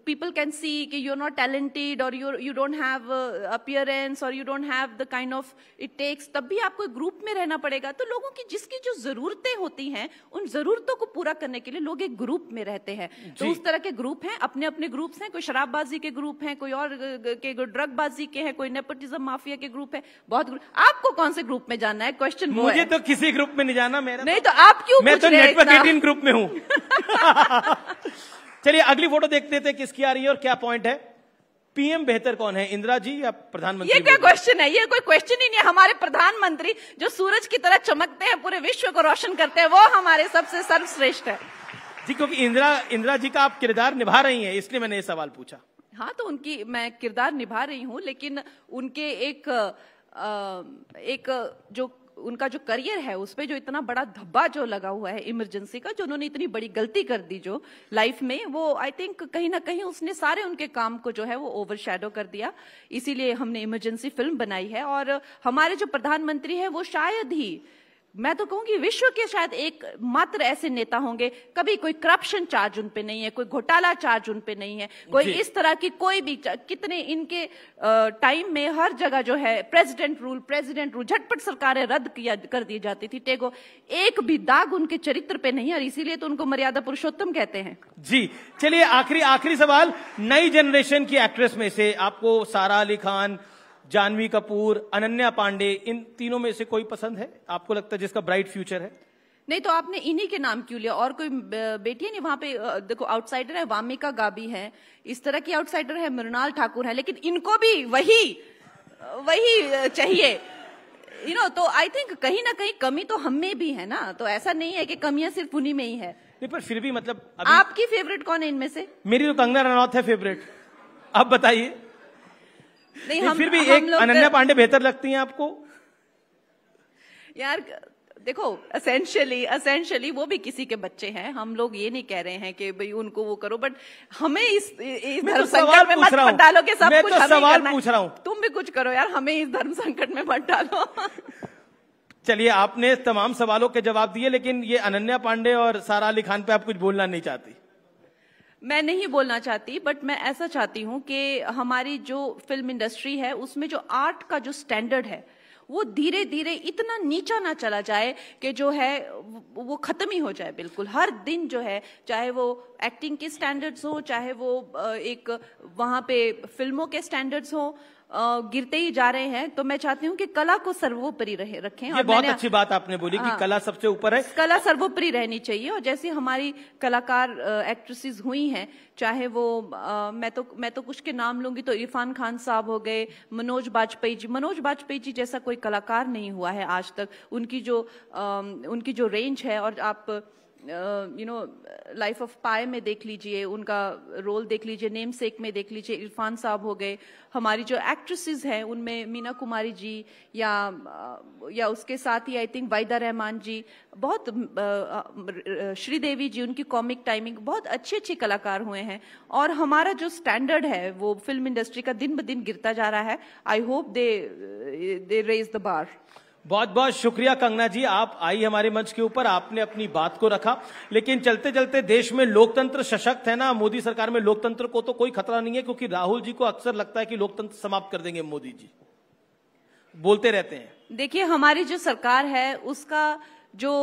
people can see कि you're not talented or you you don't have uh, appearance or you don't have the kind of it takes तब भी आपको ग्रुप में रहना पड़ेगा। तो लोगों की जिसकी जो जरूरतें होती हैं उन जरूरतों को पूरा करने के लिए लोग एक ग्रुप में रहते हैं। तो उस तरह के ग्रुप हैं अपने अपने ग्रुप्स हैं कोई शराबबाजी के ग्रुप हैं कोई और के ड्रग बाजी के हैं कोई नेपोटिज्म माफिया के ग्रुप है बहुत ग्रुप आपको कौन से ग्रुप में जाना है? क्वेश्चन मुझे तो किसी ग्रुप में नहीं जाना मेरा नहीं तो आप क्यों मैं तो नेटवर्क ग्रुप में हूँ। [laughs] [laughs] चलिए अगली फ़ोटो देखते थे किसकी आ रही है और क्या पॉइंट है। पीएम बेहतर कौन है इंदिरा जी या प्रधानमंत्री? ये क्या क्वेश्चन है? ये कोई क्वेश्चन ही नहीं है। हमारे प्रधानमंत्री जो सूरज की तरह चमकते हैं पूरे विश्व को रोशन करते हैं वो हमारे सबसे सर्वश्रेष्ठ है। जी क्योंकि इंदिरा इंदिरा जी का आप किरदार निभा रही हैं इसलिए मैंने ये सवाल पूछा। हाँ तो उनकी मैं किरदार निभा रही हूँ लेकिन उनके एक आ, एक जो उनका जो करियर है उस पर जो इतना बड़ा धब्बा जो लगा हुआ है इमरजेंसी का, जो उन्होंने इतनी बड़ी गलती कर दी जो लाइफ में, वो आई थिंक कहीं ना कहीं उसने सारे उनके काम को जो है वो ओवर कर दिया। इसीलिए हमने इमरजेंसी फ़िल्म बनाई है और हमारे जो प्रधानमंत्री है, वो शायद ही मैं तो कहूँगी विश्व के शायद एक मात्र ऐसे नेता होंगे। कभी कोई करप्शन चार्ज उन पे नहीं है कोई घोटाला चार्ज उन पे नहीं है। कोई इस तरह की कोई भी कितने इनके टाइम में हर जगह जो है प्रेसिडेंट रूल प्रेसिडेंट रूल झटपट सरकारें रद्द किया कर दी जाती थी। टेगो एक भी दाग उनके चरित्र पे नहीं और इसीलिए तो उनको मर्यादा पुरुषोत्तम कहते हैं। जी चलिए आखिरी आखिरी सवाल। नई जनरेशन की एक्ट्रेस में से आपको सारा अली खान जानवी कपूर अनन्या पांडे इन तीनों में से कोई पसंद है? आपको लगता है जिसका ब्राइट फ्यूचर है? नहीं तो आपने इन्हीं के नाम क्यों लिया? और कोई बेटी है नहीं वहाँ पे देखो आउटसाइडर है वामिका गाबी है इस तरह की आउटसाइडर है मृणाल ठाकुर है लेकिन इनको भी वही वही चाहिए। यू नो तो आई थिंक कहीं ना कहीं कमी तो हम में भी है ना तो ऐसा नहीं है कि कमियाँ सिर्फ़ उन्हीं में ही है। नहीं पर फिर भी मतलब अभी आपकी फेवरेट कौन है इनमें से? मेरी तो कंगना रनौत है फेवरेट आप बताइए। नहीं हम फिर भी हम एक अनन्या पांडे बेहतर लगती हैं आपको? यार देखो असेंशियली असेंशियली वो भी किसी के बच्चे हैं। हम लोग ये नहीं कह रहे हैं कि भाई उनको वो करो बट हमें इस इस धर्म तो संकट में मत मत डालो कि सब कुछ तो हमें सवाल करना पूछ रहा हूँ। तुम भी कुछ करो यार हमें इस धर्म संकट में मत डालो। चलिए आपने तमाम सवालों के जवाब दिए लेकिन ये अनन्या पांडे और सारा अली खान पे आप कुछ बोलना नहीं चाहती। मैं नहीं बोलना चाहती बट मैं ऐसा चाहती हूँ कि हमारी जो फ़िल्म इंडस्ट्री है, उसमें जो आर्ट का जो स्टैंडर्ड है, वो धीरे धीरे इतना नीचा ना चला जाए कि जो है, वो खत्म ही हो जाए बिल्कुल। हर दिन जो है, चाहे वो एक्टिंग के स्टैंडर्ड्स हो, चाहे वो एक वहाँ पे फ़िल्मों के स्टैंडर्ड्स हो गिरते ही जा रहे हैं तो मैं चाहती हूँ कि कला को सर्वोपरि रहे रखें। ये बहुत अच्छी बात आपने बोली कि हाँ। कला सबसे ऊपर है। कला सर्वोपरि रहनी चाहिए और जैसे हमारी कलाकार एक्ट्रेसेस हुई हैं चाहे वो अ, मैं तो मैं तो कुछ के नाम लूँगी तो इरफान खान साहब हो गए मनोज बाजपेयी जी। मनोज बाजपेयी जी जैसा कोई कलाकार नहीं हुआ है आज तक। उनकी जो अम, उनकी जो रेंज है और आप यू नो लाइफ ऑफ़ पाए में देख लीजिए, उनका रोल देख लीजिए नेम सेक में देख लीजिए, इरफान साहब हो गए। हमारी जो एक्ट्रेसेस हैं, उनमें मीना कुमारी जी या या उसके साथ ही आई थिंक वाइदा रहमान जी, बहुत श्रीदेवी जी, उनकी कॉमिक टाइमिंग बहुत अच्छे अच्छे कलाकार हुए हैं। और हमारा जो स्टैंडर्ड है, वो फ़िल्म इंडस्ट्री का दिन ब दिन गिरता जा रहा है। I hope they they raise the bar बहुत बहुत शुक्रिया कंगना जी, आप आई हमारे मंच के ऊपर, आपने अपनी बात को रखा। लेकिन चलते चलते देश में लोकतंत्र सशक्त है ना, मोदी सरकार में लोकतंत्र को तो कोई खतरा नहीं है, क्योंकि राहुल जी को अक्सर लगता है कि लोकतंत्र समाप्त कर देंगे मोदी जी। बोलते रहते हैं। देखिए, हमारी जो सरकार है, उसका जो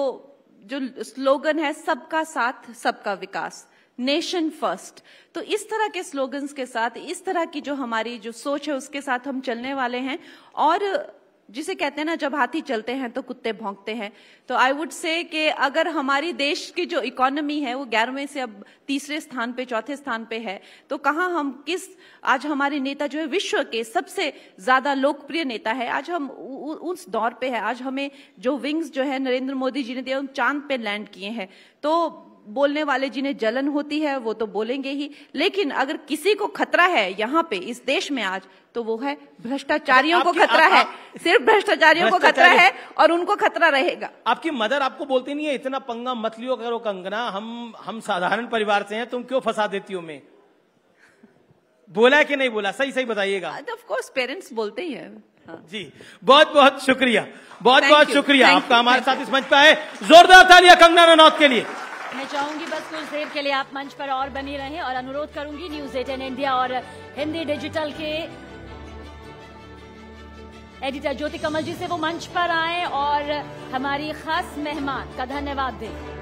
जो स्लोगन है, सबका साथ, सबका विकास, नेशन फ़र्स्ट। तो इस तरह के स्लोगन्स के साथ, इस तरह की जो हमारी जो सोच है, उसके साथ हम चलने वाले हैं। और जिसे कहते हैं ना, जब हाथी चलते हैं तो कुत्ते भौंकते हैं। तो आई वुड से कि अगर हमारी देश की जो इकोनॉमी है, वो ग्यारहवें से अब तीसरे स्थान पे, चौथे स्थान पे है तो कहाँ हम किस, आज हमारे नेता जो है, विश्व के सबसे ज़्यादा लोकप्रिय नेता है। आज हम उ- उस दौर पे है। आज हमें जो विंग्स जो है, नरेंद्र मोदी जी ने दिया, उन चाँद पे लैंड किए हैं। तो बोलने वाले जिन्हें जलन होती है वो तो बोलेंगे ही। लेकिन अगर किसी को खतरा है यहाँ पे इस देश में आज तो वो है भ्रष्टाचारियों को खतरा आप- है। आप- सिर्फ़ भ्रष्टाचारियों को खतरा है और उनको खतरा रहेगा। आपकी मदर आपको बोलती नहीं है इतना पंगा मत लियो करो कंगना हम हम साधारण परिवार से हैं तुम क्यों फंसा देती हो मैं बोला कि नहीं बोला? सही सही बताइएगा। ऑफ़ कोर्स पेरेंट्स बोलते ही है। हाँ। जी। बहुत बहुत शुक्रिया। बहुत बहुत शुक्रिया। आपका हमारे साथ इस मंच पे आए। जोरदार तालियाँ कंगना रनौत के लिए। मैं चाहूँगी बस कुछ देर के लिए आप मंच पर और बनी रहें और अनुरोध करूँगी न्यूज़ एटीन इंडिया और हिंदी डिजिटल के एडिटर ज्योति कमल जी से वो मंच पर आए और हमारी खास मेहमान का धन्यवाद दें।